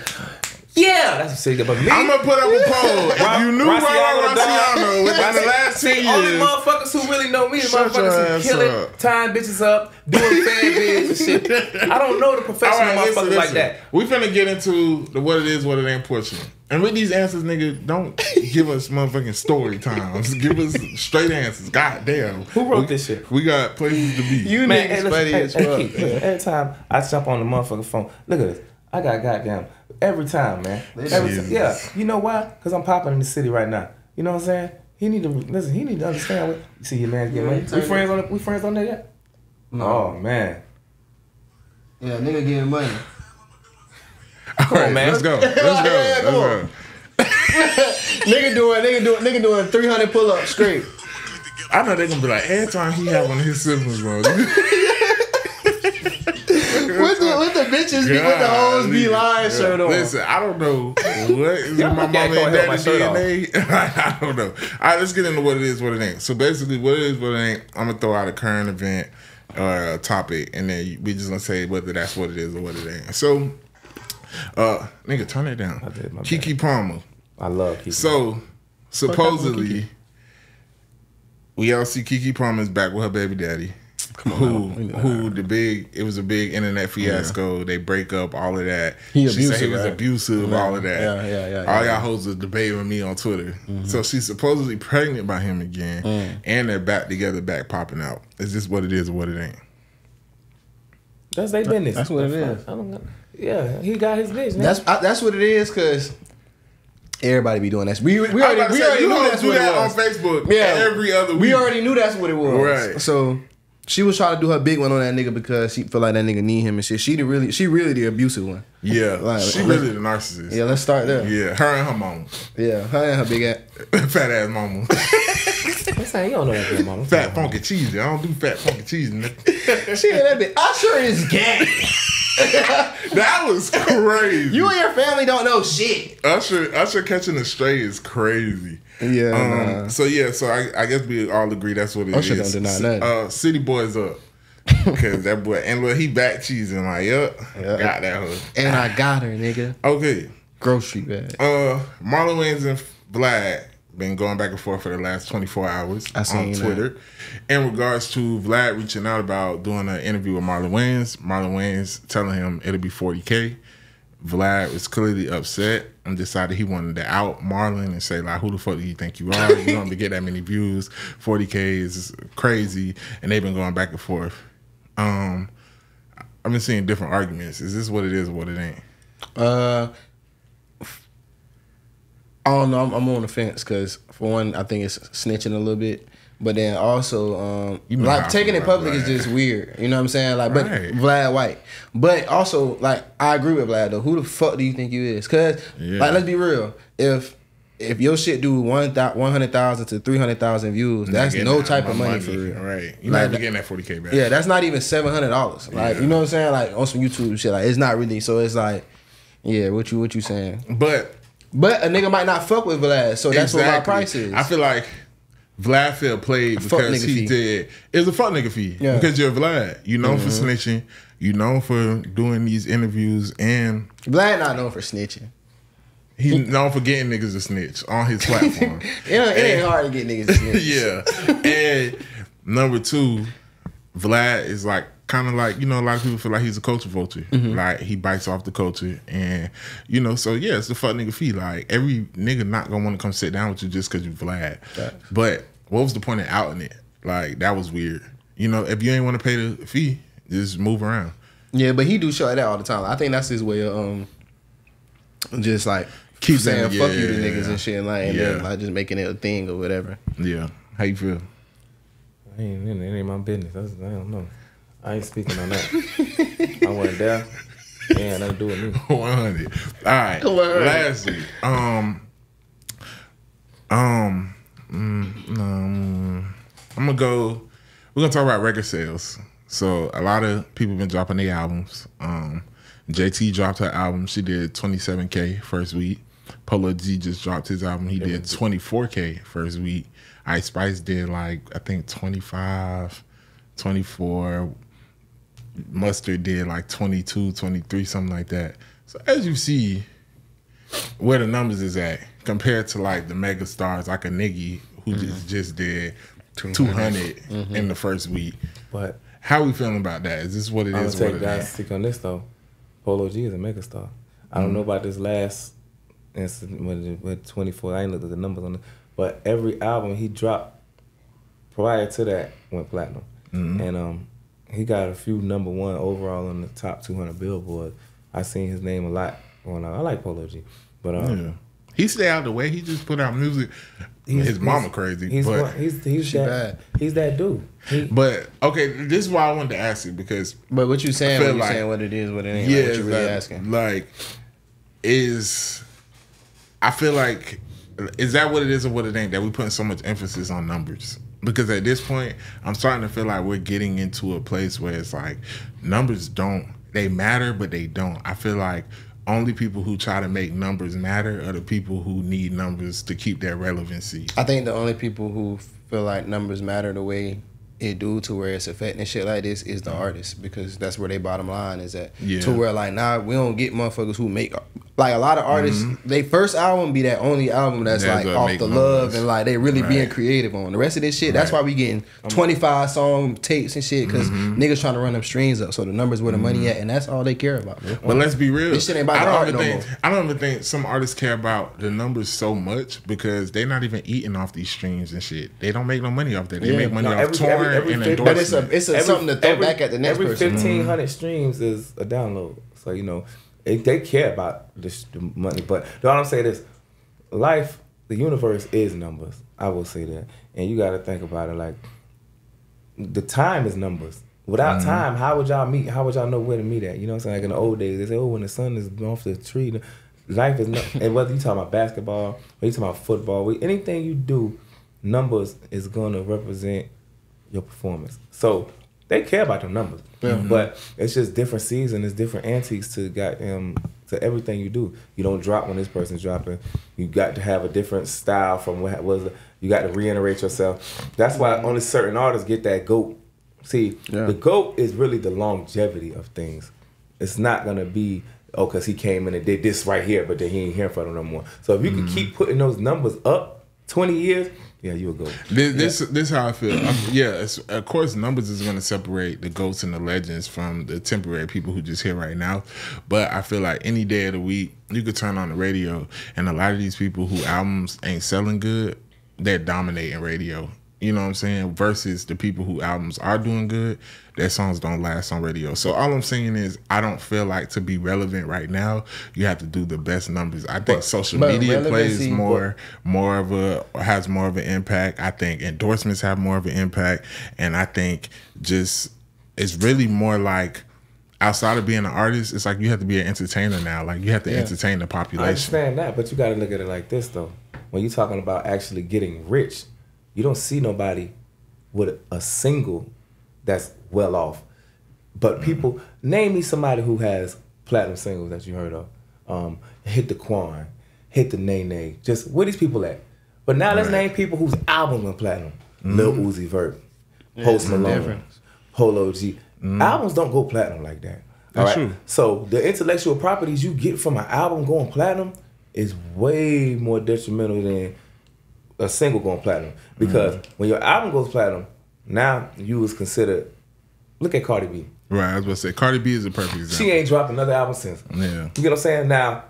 Yeah, that's what shit. But me, I'm gonna put up a poll. If you knew Rara Raciano the Raciano within the last ten See, only motherfuckers who really know me, the motherfuckers ass who kill it, tying bitches up, doing fan bids and shit. I don't know the professional right, motherfuckers listen, like listen. that. We finna get into the what it is, what it ain't portion. And with these answers, nigga, don't give us motherfucking story times. give us straight answers. God damn. Who wrote We- this shit? We got places to be. You Man, niggas hey, listen, funny hey, as hey, fuck. Keith, every time I jump on the motherfucking phone, look at this. I got goddamn every time, man. Every time. Yeah. You know why? Because I'm popping in the city right now. You know what I'm saying? He need to listen. He need to understand. What, you see your man get money. We friends on. The, we friends on that yet? Oh man. Yeah, nigga getting money. Come on, man. Let's go. Let's go. Yeah, come Let's on. go. nigga doing, nigga doing, nigga doing 300 pull ups straight. I know they're gonna be like, every time he have one of his siblings, bro. With the, with the bitches, be, with the hoes be lying shirt on. Listen, I don't know what is in my look at mama and it, go help daddy. DNA. I don't know. All right, let's get into what it is, what it ain't. So basically, what it is, what it ain't. I'm gonna throw out a current event or a topic, and then we just gonna say whether that's what it is or what it ain't. So, uh, nigga, turn it down. I did, my Keke Palmer. I love Keke. So supposedly, we all see Keke Palmer's back with her baby daddy. Who who the big it was a big internet fiasco. They break up, all of that. He she said he was right? abusive, all of that. Yeah, yeah, yeah, All yeah. y'all hoes was debating with me on Twitter. So she's supposedly pregnant by him again, Mm. and they're back together, back popping out. Is this what it is or what it ain't? that's their business. that's what it The fuck? is. I don't know. Yeah, he got his bitch. That's I, that's what it is, cause everybody be doing that. We, we already, we say, already knew that's do what that it on. Facebook. Yeah. every other week. We already knew that's what it was. Right. So she was trying to do her big one on that nigga because she feel like that nigga need him and shit. She the really, she really the abusive one. Yeah, Like, she really the narcissist. Yeah, let's start there. Yeah, Yeah, her and her mama, Yeah, her and her big ass. fat ass mama. I'm saying you don't know that girl, mama. Fat funky cheesy. I don't do fat funky cheesy. nigga. She and that bitch. Usher is gay. that was crazy. You and your family don't know shit. Usher Usher catching the stray is crazy. Yeah, Um, nah. So yeah. So I, I guess we all agree that's what it is. Usher don't deny that. Uh, City Boys up. Cause that boy and look he back cheesing like yup Yeah. got that hoe. And I got her, nigga. Okay. Grocery bag. Uh, Marlon Wayans and Vlad been going back and forth for the last 24 hours I on seen that. Twitter in regards to Vlad reaching out about doing an interview with Marlon Wayans. Marlon Wayans telling him it'll be 40K. Vlad was clearly upset and decided he wanted to out Marlon and say like, "Who the fuck do you think you are? You don't get that many views. 40k is crazy." And they've been going back and forth. Um, I've been seeing different arguments. Is this what it is or what it ain't? Uh, I don't know. I'm, I'm on the fence because for one, I think it's snitching a little bit, but then also, um, You know how I like taking it public about is just weird. You know what I'm saying? Like, but Right. Vlad White. But also, like, I agree with Vlad though. Who the fuck do you think you is? Cause, Yeah. like, let's be real. If if your shit do one one hundred thousand to three hundred thousand views, that's no that type of money, for real. Right. You're Like not getting that 40k back. Yeah, that's not even seven hundred dollars. Like, Yeah. you know what I'm saying? Like on some YouTube shit. Like, it's not really. So it's like, yeah, what you what you saying? But But a nigga might not fuck with Vlad, so that's what my price is. I feel like Vlad felt played because he fee. did. It's a fuck nigga fee. Yeah. Mm-hmm. Because you're Vlad. You known for snitching. You known for doing these interviews, and Vlad not known for snitching. he's known for getting niggas to snitch on his platform. It, it ain't hard to get niggas to snitch. yeah. And number two, Vlad is like kind of like you know a lot of people feel like he's a culture vulture. Mm-hmm. Like he bites off the culture, and you know so yeah, it's a fuck nigga fee. Like every nigga not gonna want to come sit down with you just because you Vlad. Facts. But what was the point of outing it? Like that was weird. You know, if you ain't want to pay the fee, just move around. Yeah, but he do show that all the time. I think that's his way of um, just like keep Keep saying saying, fuck you to yeah. niggas and shit, like and then like just making it a thing or whatever. Yeah. How you feel? It ain't, it ain't my business. That's, I don't know. I ain't speaking on that. I wasn't there. It ain't nothing to do with me. 100. All right. 100. Lastly, um, um, mm, um, I'm gonna go. We're gonna talk about record sales. So a lot of people been dropping their albums. Um, JT dropped her album. She did 27k first week. Polo G just dropped his album. He did 24k first week. Ice Spice did like I think 25, 24. Mustard did like 22, 23, something like that. So as you see where the numbers is at compared to like the mega stars like a Nicki who mm-hmm. just just did 200 mm-hmm. in the first week. But How we feeling about that? Is this what it I'm is? gonna What take it stick on this though. Polo G is a megastar. I don't mm-hmm. know about this last incident with, with 24. I ain't looked at the numbers on it, but every album he dropped prior to that went platinum, and um, he got a few number one overall on the top 200 Billboard. I seen his name a lot. When I, I like Polo G, but um, Yeah. He stay out the way. He just put out music. he's- His mama he's- crazy. He's but he's he's She that he's that dude. He, but okay, this is why I wanted to ask you because But what you saying? I feel When you like- saying what it is, what it ain't? yeah, like, what you really that- asking? like is I feel like is that what it is or what it ain't that we putting so much emphasis on numbers? Because at this point, I'm starting to feel like we're getting into a place where it's like numbers don't they matter, but they don't. I feel like only people who try to make numbers matter are the people who need numbers to keep their relevancy. I think the only people who feel like numbers matter the way it do to where it's affecting shit like this is the artists because that's where they bottom line is at. Yeah. To where like now we don't get motherfuckers who make like a lot of artists. Mm-hmm. They first album be that only album that's That's like off the numbers. love and like they really being creative on the rest of this shit. That's why we getting twenty five song tapes and shit because mm-hmm. niggas trying to run them streams up. So the numbers where the money mm-hmm. at and that's all they care about. Bro. But let's be real. This shit ain't about I the don't art even no think more. I don't even think some artists care about the numbers so much because they're not even eating off these streams and shit. They don't make no money off that. They Yeah. make money No, off every- touring every- every and fif- endorsement. But it's a it's a, something to throw back at the next every person. fifteen hundred streams is a download. So you know, it, they care about this the money. But the all I'm saying is, life, the universe is numbers. I will say that, and you got to think about it like the time is numbers. Without mm-hmm. time, how would y'all meet? How would y'all know where to meet at? You know what I'm saying? Like in the old days, they say, "Oh, when the sun is off the tree." Life is not, and whether you talking about basketball, or you talking about football, anything you do, numbers is gonna represent your performance. So they care about the numbers, but it's just different seasons. It's different antiques to got um to everything you do. You don't drop when this person's dropping. You got to have a different style from what was. You got to reiterate yourself. That's why only certain artists get that goat. See, Yeah. the goat is really the longevity of things. It's not gonna be oh, cause he came in and did this right here, but then he ain't here for them no more. So if you can keep putting those numbers up twenty years, yeah, you'll go. This, this this how I feel. Um, yeah, it's, of course, numbers is going to separate the goats and the legends from the temporary people who just here right now. But I feel like any day of the week, you could turn on the radio, and a lot of these people who albums ain't selling good, they're dominating radio. You know what I'm saying? Versus the people who albums are doing good, their songs don't last on radio. So all I'm saying is, I don't feel like to be relevant right now, you have to do the best numbers. I think social but media plays more more of a has more of an impact. I think endorsements have more of an impact, and I think just it's really more like outside of being an artist, it's like you have to be an entertainer now. Like you have to entertain the population. I understand that, but you got to look at it like this though. When you're talking about actually getting rich, you don't see nobody with a single that's well off. But mm-hmm. people, name me somebody who has platinum singles that you heard of. Um, hit the Quan, hit the Nae Nae. Just where these people at? But now let's Right. name people whose album went platinum. Mm-hmm. Lil Uzi Vert, Post it's a Malone. Polo G. Mm-hmm. Albums don't go platinum like that. All That's right. true. So the intellectual properties you get from an album going platinum is way more detrimental than a single going platinum. Because Mm-hmm. when your album goes platinum, now you was considered. Look at Cardi B. right. I was about to say Cardi B is a perfect example. She ain't dropped another album since. Yeah. You get what I'm saying? Now,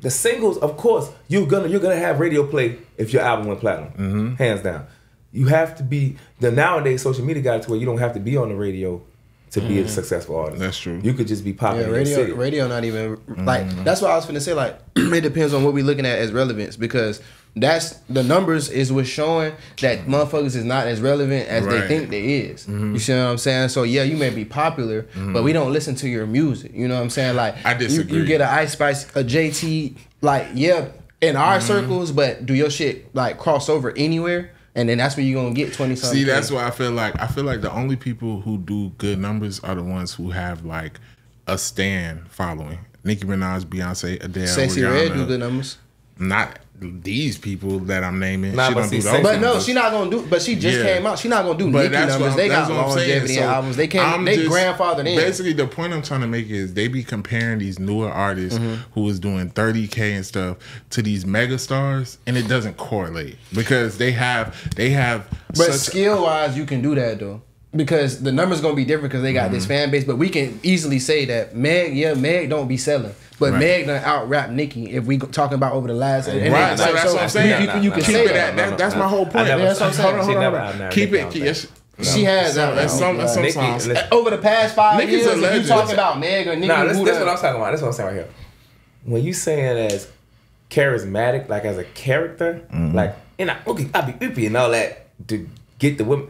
the singles, of course, you're gonna you're gonna have radio play if your album went platinum, Mm-hmm. hands down. You have to be the nowadays social media got it to where you don't have to be on the radio to be a successful artist. Mm-hmm. That's true. You could just be popular Yeah, in your radio, city. radio, not even like that's what I was gonna say. Like, it depends on what we're looking at as relevance because that's the numbers is what's showing that motherfuckers is not as relevant as they think they is. Mm-hmm. You see what I'm saying? So yeah, you may be popular, but mm-hmm. we don't listen to your music. You know what I'm saying? Like, I you- disagree. You, get an Ice Spice, a JT, like yeah, in our mm-hmm. circles, but do your shit like cross over anywhere? And then that's where you're gonna get twenty something. See, that's why I feel like I feel like the only people who do good numbers are the ones who have like a stand following. Nicki Minaj, Beyonce, Adele, Sexy Rihanna. Red do good numbers. Not these people that I'm naming. Nah, she but don't see, do But no, numbers. she not gonna do. But she just Yeah. came out. She not gonna do But Nicki that's numbers. what they got that's what I'm longevity So, albums. They can't. I'm They just- grandfathered in. Basically, the point I'm trying to make is they be comparing these newer artists Mm-hmm. who is doing 30k and stuff to these mega stars, and it doesn't correlate because they have they have but skill wise, you can do that though. Because the numbers gonna be different because they got Mm-hmm. this fan base, but we can easily say that Meg, yeah, Meg don't be selling, but Right. Meg done out rap Nicki. If we talking about over the last, and then, Right, so like, that's what I'm saying. You, you, you can Keep say it that. at that. That's my whole point. I never, That's what I'm saying. Hold on, hold on. Keep it. Yes. She has Some, out some, and some Nicki, songs. Over the past five Nicki's years, a if you legend. talking about Meg or Nicki, Nah, this, this the- what I'm talking about. That's what I'm saying right here. When you saying as charismatic, like as a character, Mm-hmm. like and I okay, I be oopy and all that to get the women.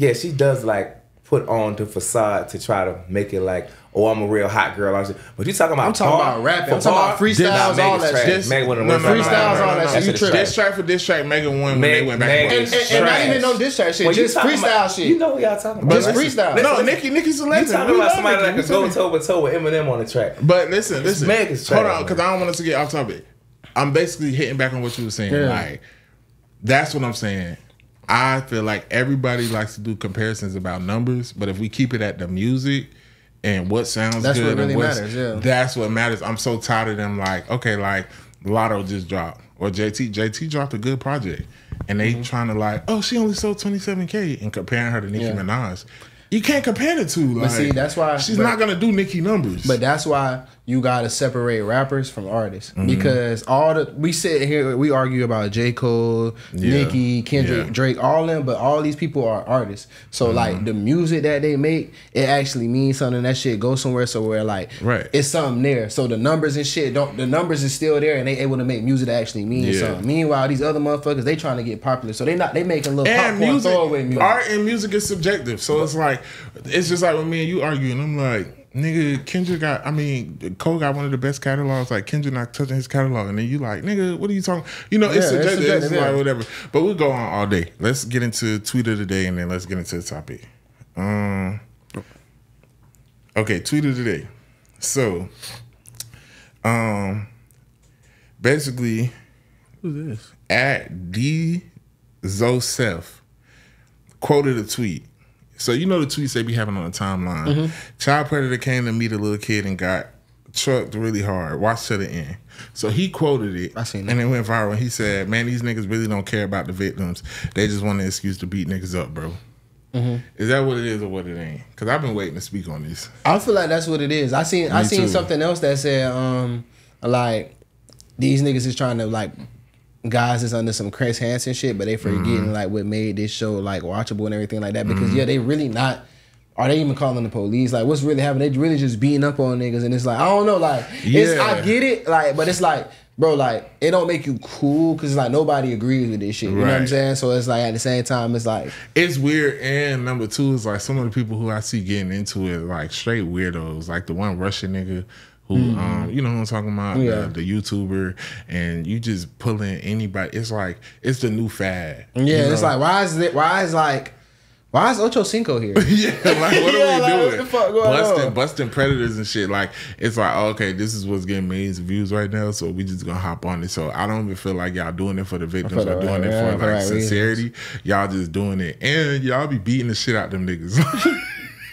Yeah, she does like put on the facade to try to make it like, oh, I'm a real hot girl. all that shit. But you talking about I'm talking bar- about rapping. for I'm talking about freestyles, nah, all that shit. This- Megan one no, no, no, worst no, freestyles, all that shit, you tripping. Diss track for diss track, Megan won when Meg- they went back and And, and, and not even no diss track shit, Well, just freestyle about- shit. You know who y'all talking about. Just freestyle. listen, No, listen. Nicki, Nicki's a You legend. talking We about love somebody Nicki. that We could go toe to toe with Eminem on the track. But listen, listen. Meg is Hold on, because. I don't want us to get off topic. I'm basically hitting back on what you were saying. Yeah. Like, that's what I'm saying. I feel like everybody likes to do comparisons about numbers, but if we keep it at the music and what sounds That's what good, really and what's- matters, yeah. that's what matters. I'm so tired of them. Like, okay, like Latto just dropped or JT. JT dropped a good project, and they mm-hmm. trying to like, oh, she only sold 27k, and comparing her to Nicki Yeah. Minaj. You can't compare the two. Like, see, that's why- she's but- not gonna do Nicki numbers. But that's why you gotta separate rappers from artists Mm-hmm. because all the we sit here we argue about J Cole, Yeah. Nicki, Kendrick, Yeah. Mm-hmm. Drake, all them, but all these people are artists. So like the music that they make, it actually means something. That shit goes somewhere, somewhere like Right. it's something there. So the numbers and shit don't. The numbers is still there, and they able to make music that actually means Yeah. something. Meanwhile, these other motherfuckers they trying to get popular, so they not they making little and popcorn music, throwaway music. art and music is subjective. So it's like, it's just like when me and you arguing. I'm like, nigga, Kendrick got. I mean, Cole got one of the best catalogs. Like Kendrick not touching his catalog, and then you like, nigga, what are you talking? You know, it's Yeah, it's subjective. It's, subjective, yeah. like whatever. But we'll go on all day. Let's get into tweet of the day, and then let's get into the topic. Um. Okay, tweet of the day. So, um, basically, who's this? At D Zosef quoted a tweet. So you know the tweets they be having on the timeline. Mm-hmm. Child predator came to meet a little kid and got trucked really hard. Watch to the end. So he quoted it, I seen that. and it went viral. He said, "Man, these niggas really don't care about the victims. They just want an excuse to beat niggas up, bro." Mm-hmm. Is that what it is or what it ain't? Because I've been waiting to speak on this. I feel like that's what it is. I seen I seen too. something else that said um like these niggas is trying to like guys is under some Chris Hansen shit, but they forgetting Mm-hmm. like what made this show like watchable and everything like that. Because yeah, they really not. Are they even calling the police? Like, what's really happening? They really just beating up on niggas, and it's like I don't know. Like, it's Yeah. I get it, like, but it's like, bro, like it don't make you cool because like nobody agrees with this shit. You know what I'm saying? So it's like at the same time, it's like It's weird, and number two is like some of the people who I see getting into it, like straight weirdos, like the one Russian nigga who, um, you know what I'm talking about, Mm. Yeah. the, the YouTuber, and you just pulling anybody. It's like it's the new fad. yeah, you it's like why is it? Why is like why is Ocho Cinco here? yeah, like what Yeah, are we like, what doing? the fuck going busting, on? busting predators and shit. Like it's like oh, okay, this is what's getting millions of views right now, so we just gonna hop on it. So I don't even feel like y'all doing it for the victims or doing right- it yeah, for for like right sincerity. Y'all just doing it, and y'all be beating the shit out them niggas.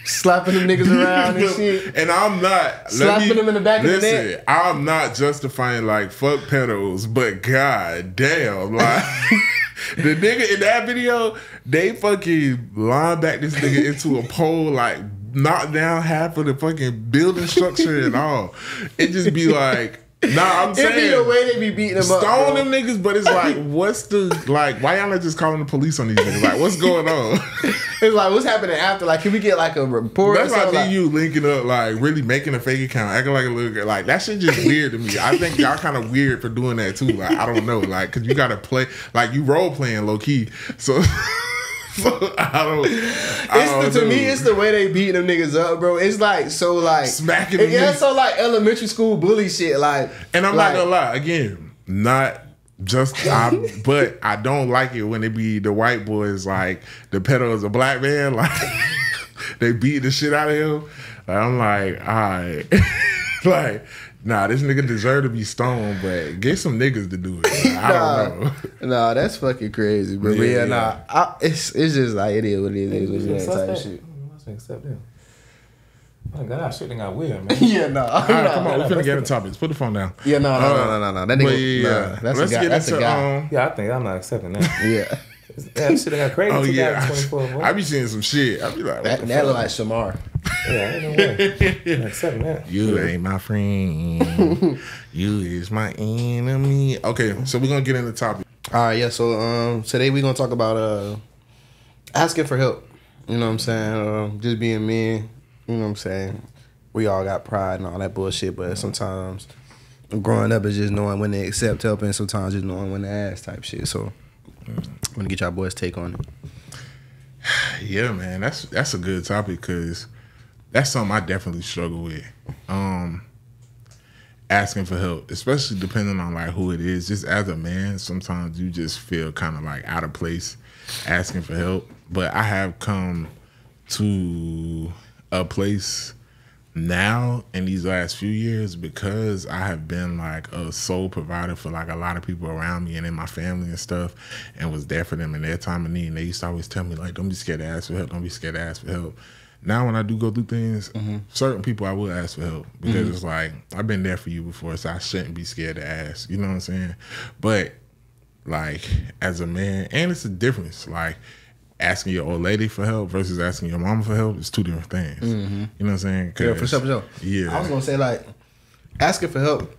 slapping them niggas around and shit. And I'm not Slapping me- them in the back of the listen, neck. I'm not justifying like fuck pedos, but god damn, like the nigga in that video, they fucking line back this nigga into a pole, like knock down half of the fucking building structure and all. It just be like, nah, I'm It saying be the way they be beating them up. Stone them niggas, but it's like, what's the like? Why y'all not just calling the police on these niggas? Like, what's going on? It's like what's happening after? Like, can we get like a report? That's or like something? me Like, you linking up, like really making a fake account, acting like a little girl. Like that shit just weird to me. I think y'all kind of weird for doing that too. Like I don't know, like because you got to play, like you role playing low key. So, so I don't. I it's don't the, to know. me, it's the way they beating them niggas up, bro. It's like so like Smacking It, yeah, so like elementary school bully shit. Like, And I'm like, not gonna lie, again, not just I, but I don't like it when it be the white boys like the pedo is a black man, like they beat the shit out of him. Like, I'm like, all right, like. Nah, this nigga deserve to be stoned, but get some niggas to do it. Like, I don't know. Nah, that's fucking crazy, bro. But Yeah, yeah, yeah. nah, I, it's it's just like it is what it is. It is what it is type shit. Accept them. I got that shit. They got weird, man. Yeah, nah, All right, nah. come on, we finna get into topics. Put the phone down. Yeah, no, no, Uh, no, no, no, no. That but nigga, yeah, nah, that's let's a guy. get That's into a guy. um. Yeah, I think I'm not accepting that. yeah, yeah, this shit got crazy. Oh yeah, 2024. I be seeing some shit. I be like, what that, that look like Shamar. Yeah, ain't no way. I'm not accepting that. You ain't my friend. you is my enemy. Okay, so we're gonna get into the topic. All right, yeah. So um, today we're gonna talk about uh, asking for help. You know what I'm saying? Um, just being men. You know what I'm saying? We all got pride and all that bullshit, but sometimes growing up is just knowing when to accept help and sometimes just knowing when to ask type shit. So I'm gonna get y'all boys' take on it. Yeah, man, that's that's a good topic because that's something I definitely struggle with. Um, asking for help, especially depending on like who it is. Just as a man, sometimes you just feel kind of like out of place asking for help. But I have come to a place now in these last few years because I have been like a sole provider for like a lot of people around me and in my family and stuff and was there for them in their time of need. And they used to always tell me like, don't be scared to ask for help. Don't be scared to ask for help. Now when I do go through things, mm-hmm. certain people I will ask for help because mm-hmm. it's like I've been there for you before, so I shouldn't be scared to ask. You know what I'm saying? But like as a man, and it's a difference. Like asking your old lady for help versus asking your mama for help is two different things. Mm-hmm. You know what I'm saying? Yeah, for sure, for sure. Yeah. I was gonna say like asking for help.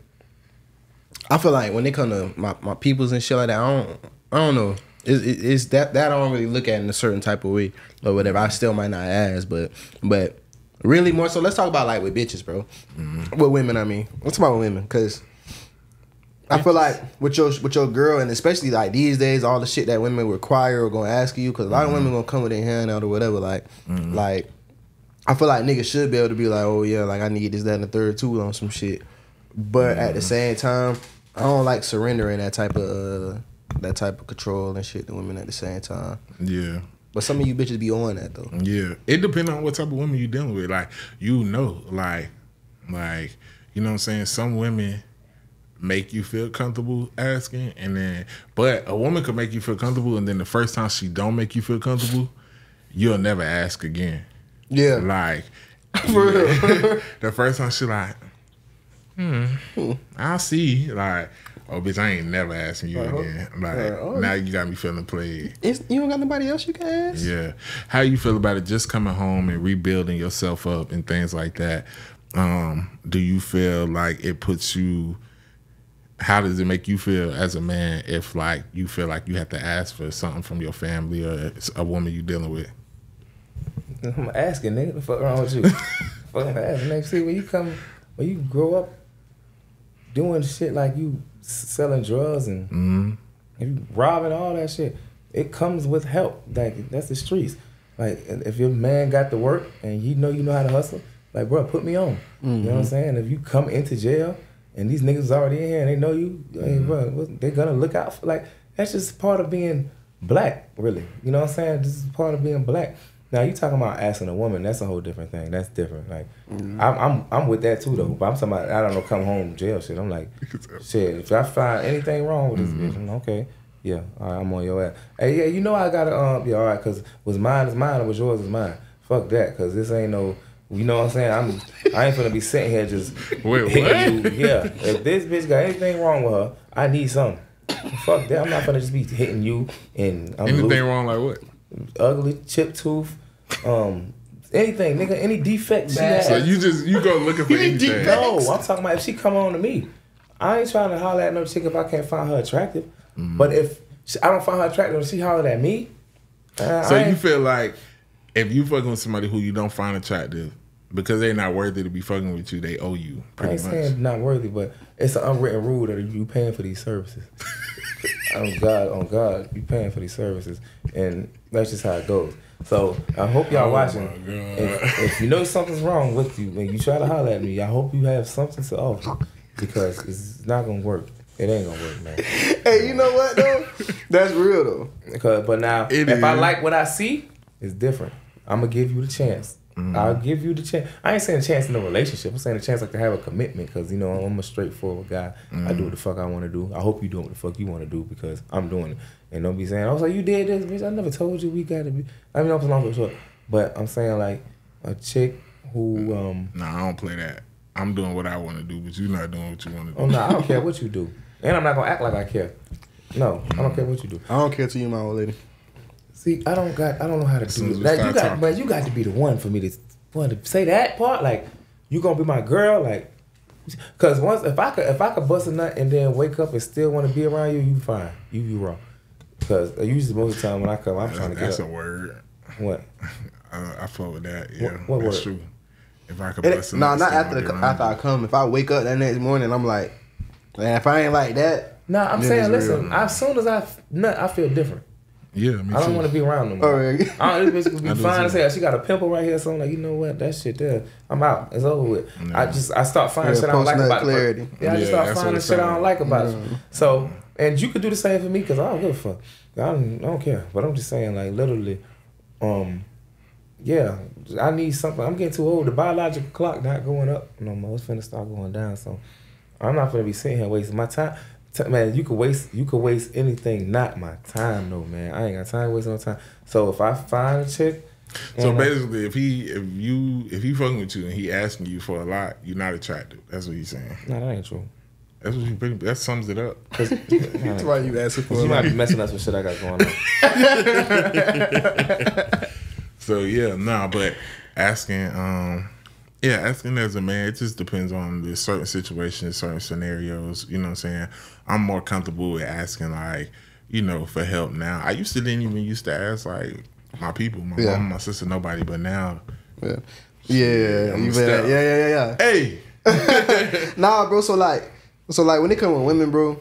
I feel like when it come to my, my peoples and shit like that, I don't I don't know. It's, it- it's that that I don't really look at in a certain type of way or whatever. I still might not ask, but but really more so. Let's talk about like with bitches, bro. Mm-hmm. With women, I mean. Let's talk about women because. I feel like with your with your girl and especially like these days, all the shit that women require or gonna ask you, because a lot of women mm-hmm. gonna come with their hand out or whatever. Like, mm-hmm. like I feel like niggas should be able to be like, oh yeah, like I need this, that, and the third too on some shit. But at the same time, I don't like surrendering that type of uh, that type of control and shit to women at the same time. Yeah. But some of you bitches be on that though. Yeah, it depends on what type of women you dealing with. Like you know, like, like you know what I'm saying. Some women make you feel comfortable asking, and then, but a woman could make you feel comfortable, and then the first time she don't make you feel comfortable, you'll never ask again. Yeah. Like, For real. the first time she like, hmm, I'll see. Like, oh bitch, I ain't never asking you again. Like, oh. now you got me feeling played. It's, you don't got nobody else you can ask. Yeah. How you feel about it just coming home and rebuilding yourself up and things like that? Um, do you feel like it puts you how does it make you feel as a man if like you feel like you have to ask for something from your family or a woman you dealing with? I'm asking, nigga, the fuck wrong with you? Fucking asking, nigga. See, when you come, when you grow up doing shit like you selling drugs and Mm-hmm. and you robbing all that shit, it comes with help. Like that's the streets. Like if your man got to work and you know you know how to hustle, like bro, put me on. You know what I'm saying? If you come into jail and these niggas already in here and they know you, hey, bro, what- they gonna look out for. Like that's just part of being black, really. You know what I'm saying? This is part of being black. Now you talking about asking a woman? That's a whole different thing. That's different. Like I'm, I'm, I'm with that too though. But I'm about I don't know, come home jail shit. I'm like, shit. If I find anything wrong with this bitch, I'm okay. Yeah, all right, I'm on your ass. Hey, yeah, you know I gotta um, yeah, all right, cause was mine is mine, and was yours is mine. Fuck that, cause this ain't no. You know what I'm saying? I'm I ain't gonna be sitting here just Wait, hitting what? you. Yeah, if this bitch got anything wrong with her, I need something. Fuck that. I'm not gonna just be hitting you and I'm Anything losing- wrong like what? Ugly, chip tooth, um, anything, nigga, any defect she has. So you just you go looking for anything. no, I'm talking about if she come on to me. I ain't trying to holler at no chick if I can't find her attractive. Mm-hmm. But if I don't find her attractive, and she hollered at me. uh, So you feel like if you fucking with somebody who you don't find attractive because they're not worthy to be fucking with you, they owe you I ain't much. saying not worthy, but it's an unwritten rule that you paying for these services. on God, on God, you paying for these services, and that's just how it goes. So I hope y'all Oh watching. If, if you know something's wrong with you and you try to holler at me, I hope you have something to offer because it's not gonna work. It ain't gonna work, man. Hey, you know what though? That's real though. Because, but now, It if I like what I see, it's different. I'm gonna give you the chance. Mm-hmm. I'll give you the chance. I ain't saying a chance in a relationship. I'm saying a chance like to have a commitment because you know I'm a straightforward guy. I Mm-hmm. do what the fuck I want to do. I hope you doing what the fuck you want to do because I'm doing it. And don't be saying, I was like you did this, bitch." I never told you we got to be. I mean, I'm long for short, but I'm saying like a chick who, um, Nah, I don't play that. I'm doing what I want to do, but you're not doing what you want to do. oh no, I don't care what you do, and I'm not gonna act like I care. No, I don't care what you do. I don't care to you, my old lady. See, I don't got I don't know how to soon do it. Like, you got talking. but you got to be the one for me to want to say that part. Like you gonna be my girl, like cause once if I could if I could bust a nut and then wake up and still want to be around you, you fine. You you wrong. Cause usually most of the time when I come, I'm trying to get That's a word. What? Uh, I fuck with that. Yeah, What- what that's word? true. If I could It, bust a no, nut, not after the after I come. If I wake up that next morning, I'm like, man, if I ain't like that, Nah, I'm saying, listen. real. As soon as I f- nut, I feel different. Yeah, me I don't want to be around no more. Oh. I don't, this bitch could be fine as hell. She got a pimple right here, so I'm like, you know what? That shit there. I'm out. It's over with. I just I start finding Yeah, shit I don't like about clarity. it. Yeah, I just start finding it shit I don't like about it. So, and you could do the same for me because I don't give a fuck. I don't, I don't care. But I'm just saying, like literally, um, yeah, I need something. I'm getting too old. The biological clock not going up no more. It's finna start going down. So, I'm not gonna be sitting here wasting my time. T- man, you could waste you could waste anything, not my time though, man. I ain't got time to waste no time. So if I find a chick, So and I- basically, if he if you if he fucking with you and he asking you for a lot, you're not attractive. That's what he's saying. nah, that ain't true. That's what he pretty, that sums it up. That's why you asking for you might be it. messing us with shit I got going on. So yeah, nah, but asking, um, yeah, asking as a man, it just depends on the certain situations, certain scenarios. You know what I'm saying? I'm more comfortable with asking like, you know, for help now. I used to didn't even used to ask like my people, my Yeah. mom, my sister, nobody, but now, Yeah, yeah, I'm you a better, step. yeah, yeah, yeah, yeah. hey, Nah, bro. So like, so like when it come with women, bro,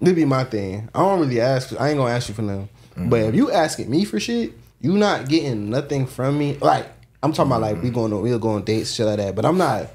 this be my thing. I don't really ask. I ain't gonna ask you for nothing. But mm-hmm. if you asking me for shit, you not getting nothing from me. Like I'm talking about like we going on, we'll go on dates, shit like that. But I'm not,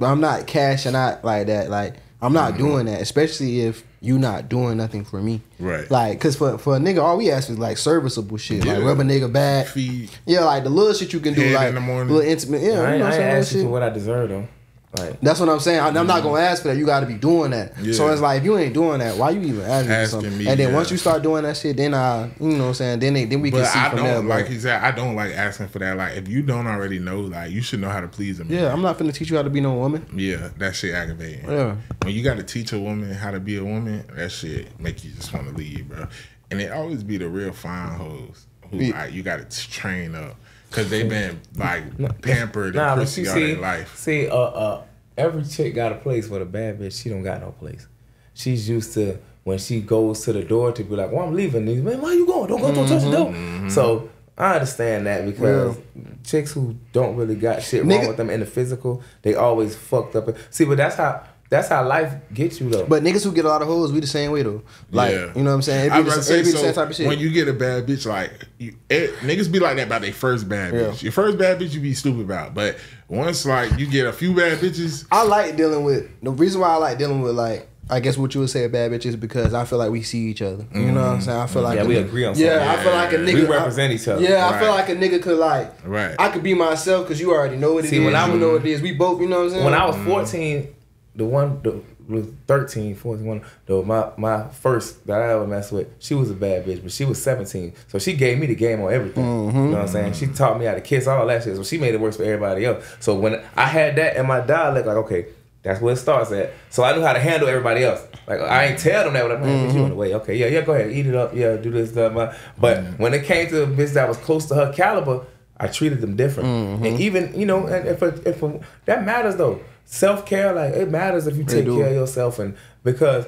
I'm not cashing out like that. Like I'm not mm-hmm. doing that, especially if you not doing nothing for me. Right. Like, cause for for a nigga, all we ask is like serviceable shit, like Yeah. rub a nigga back. feed. Yeah, like the little shit you can do, Head in like the morning. little intimate. Yeah, I you know what I I'm ain't saying? Shit. for what I deserve though. Like That's what I'm saying. I, am not mm-hmm. gonna ask for that. You got to be doing that. Yeah. So it's like if you ain't doing that, why you even asking, Asking for something? me, and then yeah. once you start doing that shit, then I, you know, what I'm saying, then they, then we can see I from don't there. like he said. I don't like asking for that. Like if you don't already know, like you should know how to please them. Yeah, I'm not finna teach you how to be no woman. Yeah, that shit aggravating. Yeah. When you got to teach a woman how to be a woman, that shit make you just want to leave, bro. And it always be the real fine hoes who Yeah. like you got to train up because they've been like pampered and Nah, but prissy all see, their life. see, uh, uh, every chick got a place, but a bad bitch, she don't got no place. She's used to when she goes to the door to be like, "Well, I'm leaving." These man, why you going? Don't go, don't touch the door. Mm-hmm. So I understand that because chicks who don't really got shit wrong Nigga- with them in the physical, they always fucked up. See, but that's how that's how life gets you though. But niggas who get a lot of hoes, we the same way though. Like, Yeah. you know what I'm saying? It be, was the, about to it be say, the same type of shit. when you get a bad bitch, like you, it, niggas be like that about their first bad Yeah. bitch. Your first bad bitch, you be stupid about, but once like you get a few bad bitches, I like dealing with the reason why I like dealing with like I guess what you would say a bad bitch is because I feel like we see each other. You know what I'm mm. saying? I feel like Yeah, a we agree on something. Yeah, something. I feel like a nigga. We represent each other. Yeah, I feel like a nigga could like. Right. I could be myself because you already know what it See, is. when I you know what it is. We both, you know what I'm saying? when I was mm. 14, the one the was 13, 14, one, the, my my first that I ever messed with, she was a bad bitch, but she was 17. So she gave me the game on everything. You know what I'm saying? Mm-hmm. She taught me how to kiss, all that shit. So she made it worse for everybody else. So when I had that in my dialect, like, okay, that's where it starts at. So I knew how to handle everybody else. Like I ain't tell them that, but I'm like, bitch, you in the mm-hmm. way. Okay, yeah, yeah, go ahead, eat it up, yeah, do this, that, that. But mm-hmm. when it came to a bitch that was close to her caliber, I treated them different. And even, you know, and if, a, if a, that matters though. Self care, like it matters if you take care of yourself, and because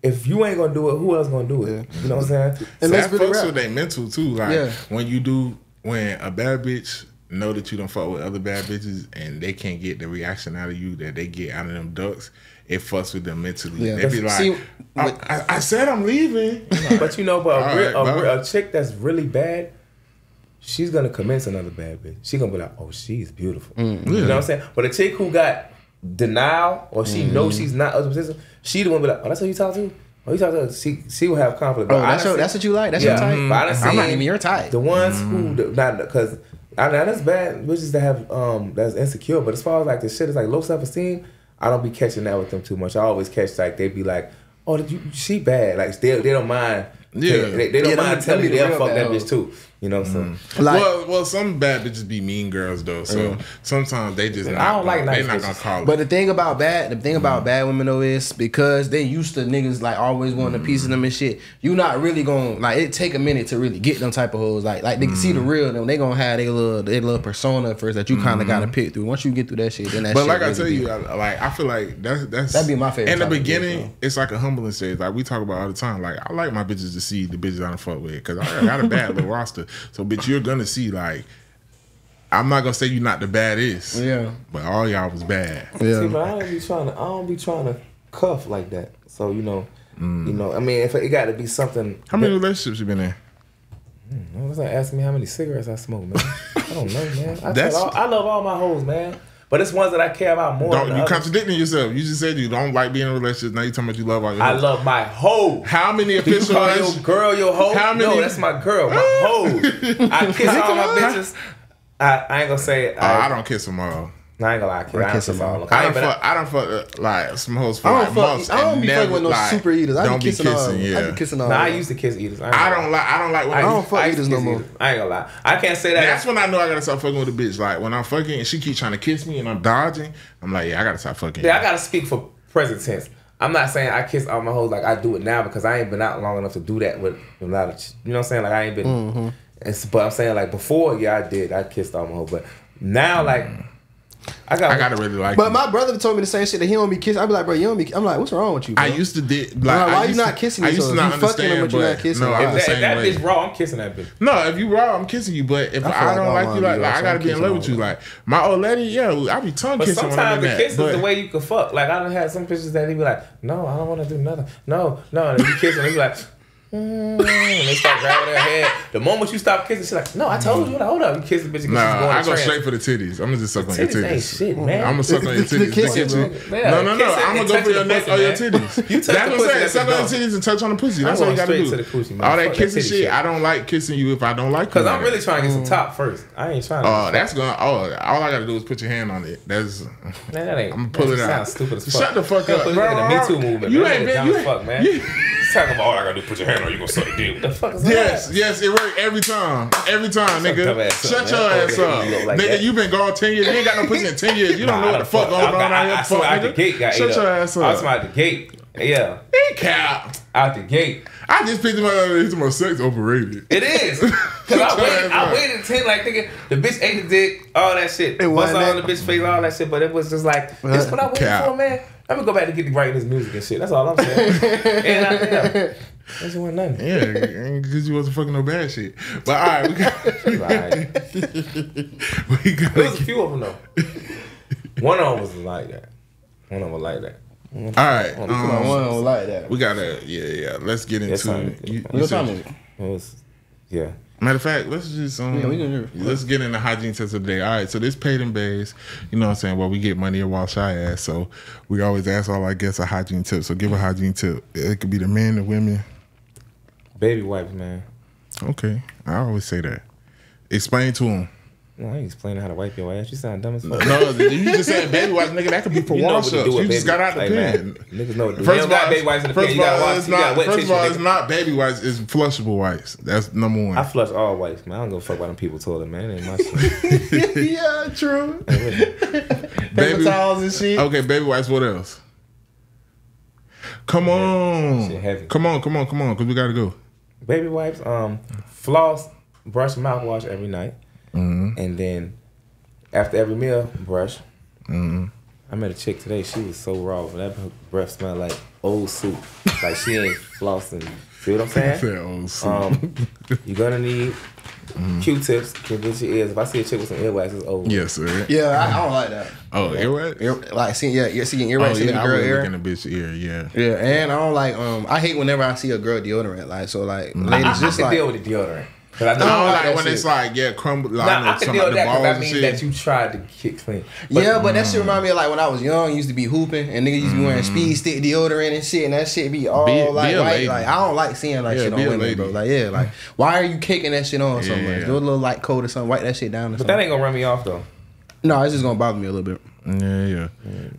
if you ain't gonna do it, who else gonna do it? You know what I'm saying? And so let's that fucks with their mental too. Like Yeah. when you do, when a bad bitch know that you don't fuck with other bad bitches and they can't get the reaction out of you that they get out of them ducks, it fucks with them mentally. Yeah. They be like, See, I, I, I said I'm leaving. but you know, but a, real, right, a, a chick that's really bad, she's gonna commence another bad bitch. She gonna be like, "Oh, she's beautiful." Mm. You know what I'm saying? But a chick who got denial or she Mm. knows she's not other person, she the one be like, "Oh, that's who you talk to." Oh, you talk to her. She she will have conflict. Oh, But I that's, done your, seen- that's what you like? That's yeah, your type? But done I'm not even your type. The ones Mm. who not because I know that's bad bitches that have um that's insecure. But as far as like the shit is like low self esteem, I don't be catching that with them too much. I always catch like they be like, oh, did you, she bad. Like they they don't mind. Yeah. they, they don't Yeah, mind telling me they'll fuck that bitch too. You know, so mm. Like- well, well, some bad bitches be mean girls though. So mm. sometimes they just I don't like gonna- they not gonna bitches. call it. But the thing about bad, the thing about mm. bad women though is because they used to niggas like always wanting a piece of them and shit. You not really gonna like it take a minute to really get them type of hoes. Like like they can see the real them. They gonna have their little their little persona first that you kind of gotta mm-hmm. pick through. Once you get through that shit, then that. But shit like I tell you, I, like I feel like that's that's That'd be my favorite In the type bitch, beginning, though. it's like a humbling stage. Like we talk about all the time. Like I like my bitches to see the bitches I don't fuck with because I got a bad little roster. So, bitch, you're gonna see like I'm not gonna say you're not the baddest. Yeah. But all y'all was bad. See, Yeah. but I don't be trying to. I don't be trying to cuff like that. So you know, Mm. you know. I mean, if it got to be something. How many relationships you been in? Man, was like asking me how many cigarettes I smoke, man. I don't know, man. I, That's- tell all, I love all my hoes, man. But it's ones that I care about more. Don't you others. contradicting yourself? You just said you don't like being in relationships. Now you talking about you love all your. I hoes. love my hoe. How many You official? call your girl your hoe? How many- No, that's my girl, my ah. hoe. I kiss all my bitches. I, I ain't gonna say. Oh, I, I don't kiss them all. I ain't gonna lie. I, I don't kiss kiss them all. all. of them. I I don't fuck. I don't fuck uh, like some hoes for I like don't fuck. months. I don't be never, fucking with no like, super eaters. I don't be kissing all. Yeah. I be kissing all. Nah, I used to kiss eaters. ain't I don't like. I don't like when I, I, don't used- fuck I used eaters no more. eaters. I ain't gonna lie. I can't say that. That's when I know I gotta stop fucking with a bitch. Like when I'm fucking and she keep trying to kiss me and I'm dodging, I'm like, yeah, I gotta stop fucking. Yeah. I gotta speak for present tense. I'm not saying I kiss all my hoes like I do it now because I ain't been out long enough to do that with a lot of, you know what I'm saying? Like I ain't been. Mm-hmm. It's, but I'm saying like before, yeah, I did. I kissed all my hoes, but now like I got. I gotta really like. But you. my brother told me the same shit that he don't be kissing. I be like, bro, you don't be. I'm like, what's wrong with you? Bro? I used to did like. Like, why I you not to- kissing I used to not You fucking understand, but you not kissing No. I'm if that, same if that bitch raw, I'm kissing that bitch. No, if you raw, I'm kissing you. But if I I, feel don't I like you, like, like so I gotta I'm be in love with you. of. Like my old lady, yeah, I be tongue kissing when I'm sometimes the that. kiss is the way you can fuck. Like I done had some bitches that he be like, no, I don't want to do nothing. No, no, and you kiss them, they be like. Mm, and they start grabbing their head. The moment you stop kissing, she's like, "No, I told you." Like, Hold up, you kiss the bitch. and Nah, she's going I to go trance. straight for the titties. I'm gonna just suck on your Titties ain't shit, man. I'm gonna suck on your titties. kissing, Look at bro. you. Yeah, No, no, no. I'm gonna go for your neck or your titties. You touch That's the what I'm saying. Suck on your titties and touch on the pussy. That's all you gotta do. to the coochie, man. All that kissing shit, shit. I don't like kissing you if I don't like you. Cause I'm really trying to get some top first. I ain't trying to. Oh, that's gonna. Oh, all I gotta do is put your hand on it. That's. man, that ain't. I'm gonna pull it out. Stupid as fuck. Shut the fuck up, pussy bro. in the Me Too movement. You ain't been- you fuck, man. you- He's talking about all I gotta do put your hand on. You gonna suck the dick. What the fuck is that? Yes, yes, it worked every time. Every time, Shut nigga. your up, Shut your ass up. you like nigga, that. you been gone 10 years. You ain't got no pussy in 10 years. You don't know what the fuck going on out here. I Fuck, out the nigga. gate got Shut ate your up. ass I up. swear out the gate. Yeah, He cap. out the gate. I just picked him up and he's my sex overrated. It is. Cause I waited, I waited ten like nigga. The bitch ate the dick, all that shit. It wasn't all on the bitch face, all that shit. But it was just like this. What I waited Cap. for, man. Let me go back to get writing this music and shit. That's all I'm saying. and I, yeah, that's wasn't nothing. Yeah, because you wasn't fucking no bad shit. But all right, we got. Right. we got There was a few of them though. One of them was like that. One of them was like that. all right. Come Come on, Um, one don't like that. we gotta, yeah, yeah. Let's get into. I'm- you, you What time is it? It was, yeah. Matter of fact, let's just um, Yeah, we can do it. let's get into hygiene tips of the day. All right, so this paid in Bazed, you know what I'm saying? Well, we get money and wash our ass, so we always ask all our guests a hygiene tip. So give a hygiene tip. It could be the men, the women. Baby wipes, man. Okay, I always say that. Explain to him. No, I ain't explaining how to wipe your ass. You sound dumb as fuck. No, you just said baby wipes, nigga. That could be for You wash ups. You just got out the Hey, pen. man, Niggas know what. First of all, baby wipes in the first pen. of You gotta all, wash. it's You got not. First of all, it's nigga. not baby wipes. It's flushable wipes. That's number one. I flush all wipes, man. I don't give a fuck about them people toilet, man. It ain't my shit. yeah, true. Baby- towels and shit. Okay, baby wipes. What else? Come on, come on, come on, come on, because we gotta go. Baby wipes, um, floss, brush, mouthwash every night, Mm-hmm. and then after every meal, brush. I met a chick today. She was so raw, but that breath smelled like old soup. Like she ain't flossing. See what I'm saying? Old soup. Um, you're gonna need Mm-hmm. Q-tips to get your ears. If I see a chick with some earwax, it's over. yes, sir. Yeah, I, I don't like that. Oh, earwax. Ear, like seeing yeah, you're seeing Oh, earwax in the yeah, I girl was ear. looking a bitch ear. Yeah. Yeah, and I don't like um I hate whenever I see a girl deodorant. Like so like Mm-hmm. I, ladies I, just can like deal with the deodorant. Cause I know. No, I don't like like when shit. it's like yeah, crumble. Like, Nah, know, I can some deal of with the that because balls I and mean shit. that you tried to get clean. But yeah, but that shit remind me of like when I was young, used to be hooping and niggas used to be wearing speed stick deodorant and shit, and that shit be all Mm. Be like be a white. Like I don't like seeing that Yeah, shit on a women, lady. bro. Like yeah, like why are you kicking that shit on so much? Do a little light coat or something, wipe that shit down or But that ain't gonna run me off though. No, it's just gonna bother me a little bit. Yeah, yeah.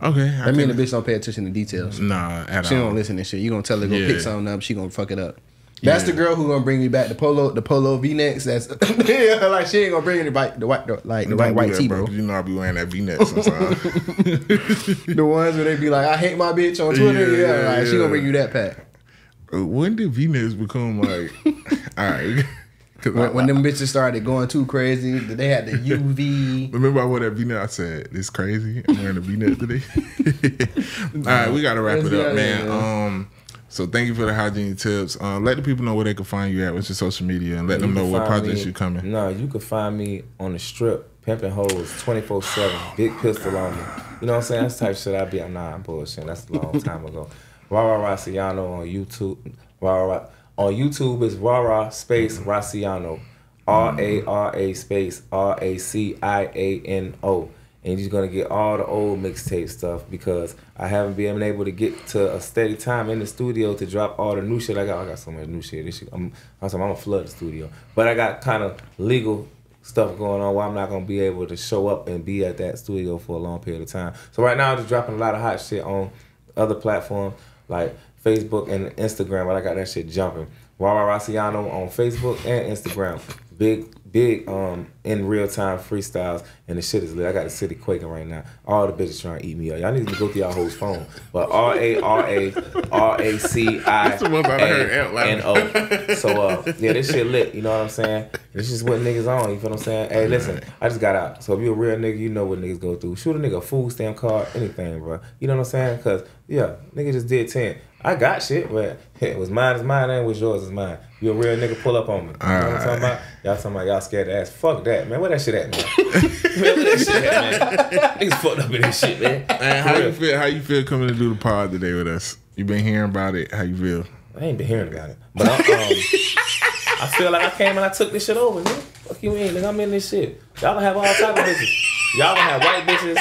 Okay. I I mean, the bitch don't pay attention to details. Nah, at She all. don't listen to shit. You gonna tell her to go Yeah. pick something up, she gonna fuck it up. That's Yeah. the girl who gonna bring me back the polo, the polo V necks. That's yeah, like she ain't gonna bring the white, the white, the, like the white white tee, bro. You know I be wearing that V-neck sometimes. The ones where they be like, I hate my bitch on Twitter. Yeah, Yeah, like, she gonna bring you that pack. Uh, when did V-necks become like? all right. 'Cause I- When, when them bitches started going too crazy, they had the UV. Remember I wore that V-neck? I said, "It's crazy. I'm wearing a V-neck today." All right, we gotta wrap it up, man. Um, so thank you for the hygiene tips. Um, let the people know where they can find you at with your social media, and let them know what projects me- you coming. No, you can find me on the strip pimping hoes, twenty four seven, big pistol on me. You know what I'm saying? That's the type of shit I be. I'm nah, I'm bullshit. That's a long time ago. Rara Raciano on YouTube. Rara on YouTube is Rara space Raciano. R A R A space R A C I A N O. And you're gonna get all the old mixtape stuff because I haven't been able to get to a steady time in the studio to drop all the new shit I got. I got so much new shit. This shit I'm I'm, I'm gonna flood the studio. But I got kind of legal stuff going on where I'm not gonna be able to show up and be at that studio for a long period of time. So right now I'm just dropping a lot of hot shit on other platforms like Facebook and Instagram, but I got that shit jumping. Rara Raciano on Facebook and Instagram. Big, big um in real time freestyles and the shit is lit. I got the city quaking right now. All the bitches trying to eat me up. Y'all need to go through y'all whole phone. But R A R A R A C I That's the one I heard out loud. N O. So uh yeah, this shit lit, you know what I'm saying? This is what niggas on, you feel what I'm saying? Hey listen, I just got out. So if you a real nigga, you know what niggas go through. Shoot a nigga a food stamp card, anything, bro. You know what I'm saying? Cause yeah, nigga just did ten. I got shit, but it was mine is mine and was yours is mine. You a real nigga, pull up on me. You know what I'm talking about? Y'all talking about y'all scared ask. Fuck that, man. Where that shit at, man? man where that shit at, man? Niggas fucked up in this shit, man. And how For you real. feel? How you feel coming to do the pod today with us? You been hearing about it? How you feel? I ain't been hearing about it. But I'm, um, I feel like I came and I took this shit over, nigga. Fuck you mean, nigga? I'm in this shit. Y'all gonna have all type of bitches. Y'all gonna have white bitches,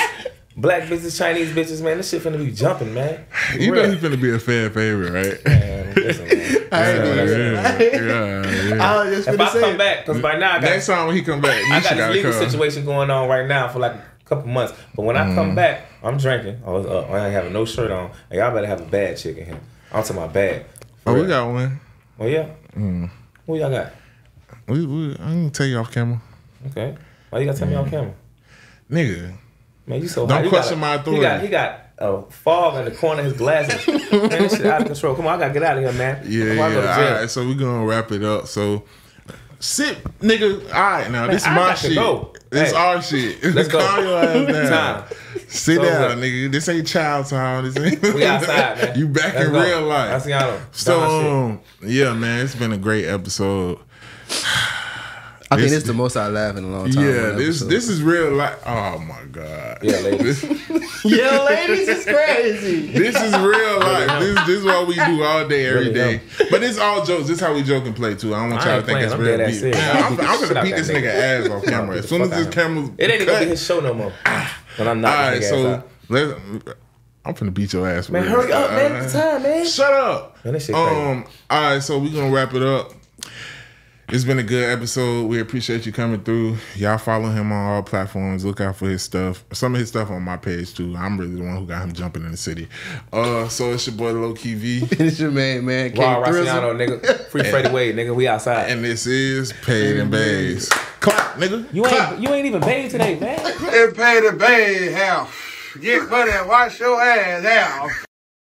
black bitches, Chinese bitches, man. This shit finna be jumping, man. For You know real. he's finna be a fan favorite, right? Man, listen, man. I ain't Yeah, gonna yeah, yeah, yeah. I was just If gonna I say. come back, because by now I got Next time when he come back, I got this legal come. situation going on right now for like a couple months. But when I Mm-hmm. come back, I'm drinking. I was up. I ain't having no shirt on. And y'all better have a bad chick in here. I'm talking about bad. For Oh, we got one. Oh yeah. Mm. Who y'all got? We, we, I ain't tell you off camera, Okay. Why you gotta tell me off camera? nigga. Man, you so Don't. You question my He got, authority. he got a fog in the corner of his glasses. man, this shit out of control. Come on, I gotta get out of here, man. Yeah, go to yeah. All right, so we're gonna wrap it up. So, sit, nigga. All right, now this is I my shit. go. This Hey, our shit. let's go. Calm your ass down. Time. Sit So down, nigga. This ain't child time. This ain't. We outside, man. you back Let's in go. real life. Asiano. So Don shit. um, yeah, man, it's been a great episode. I think This- this is the most I laugh in a long time. Yeah, this episode. this is real life. Oh my god. Yeah, ladies. yeah, ladies is crazy. This is real life. This, this is what we do all day, every Really day. But it's all jokes. This is how we joke and play too. I don't want y'all to think playing. it's I'm real beat. serious. Man, I'll I'm, I'm gonna beat this nigga. nigga ass off camera. As soon as this camera. It ain't gonna be his show no more. But I'm not right, nigga ass so let's. I'm finna beat your ass. Man, hurry up, man. It's time, man. Shut up. Man, this shit crazy. Um. All right, so we gonna wrap it up. It's been a good episode. We appreciate you coming through. Y'all follow him on all platforms. Look out for his stuff. Some of his stuff on my page too. I'm really the one who got him jumping in the city. Uh, so it's your boy Low Key V, it's your man, man. King Raw Thrizzle. Raciano, nigga. Free Freddie Wade, nigga. We outside. and this is Paid and Bazed. Clap, nigga. You Clap. ain't you ain't even paid today, man. It paid the bay house. Get money and wash your ass out.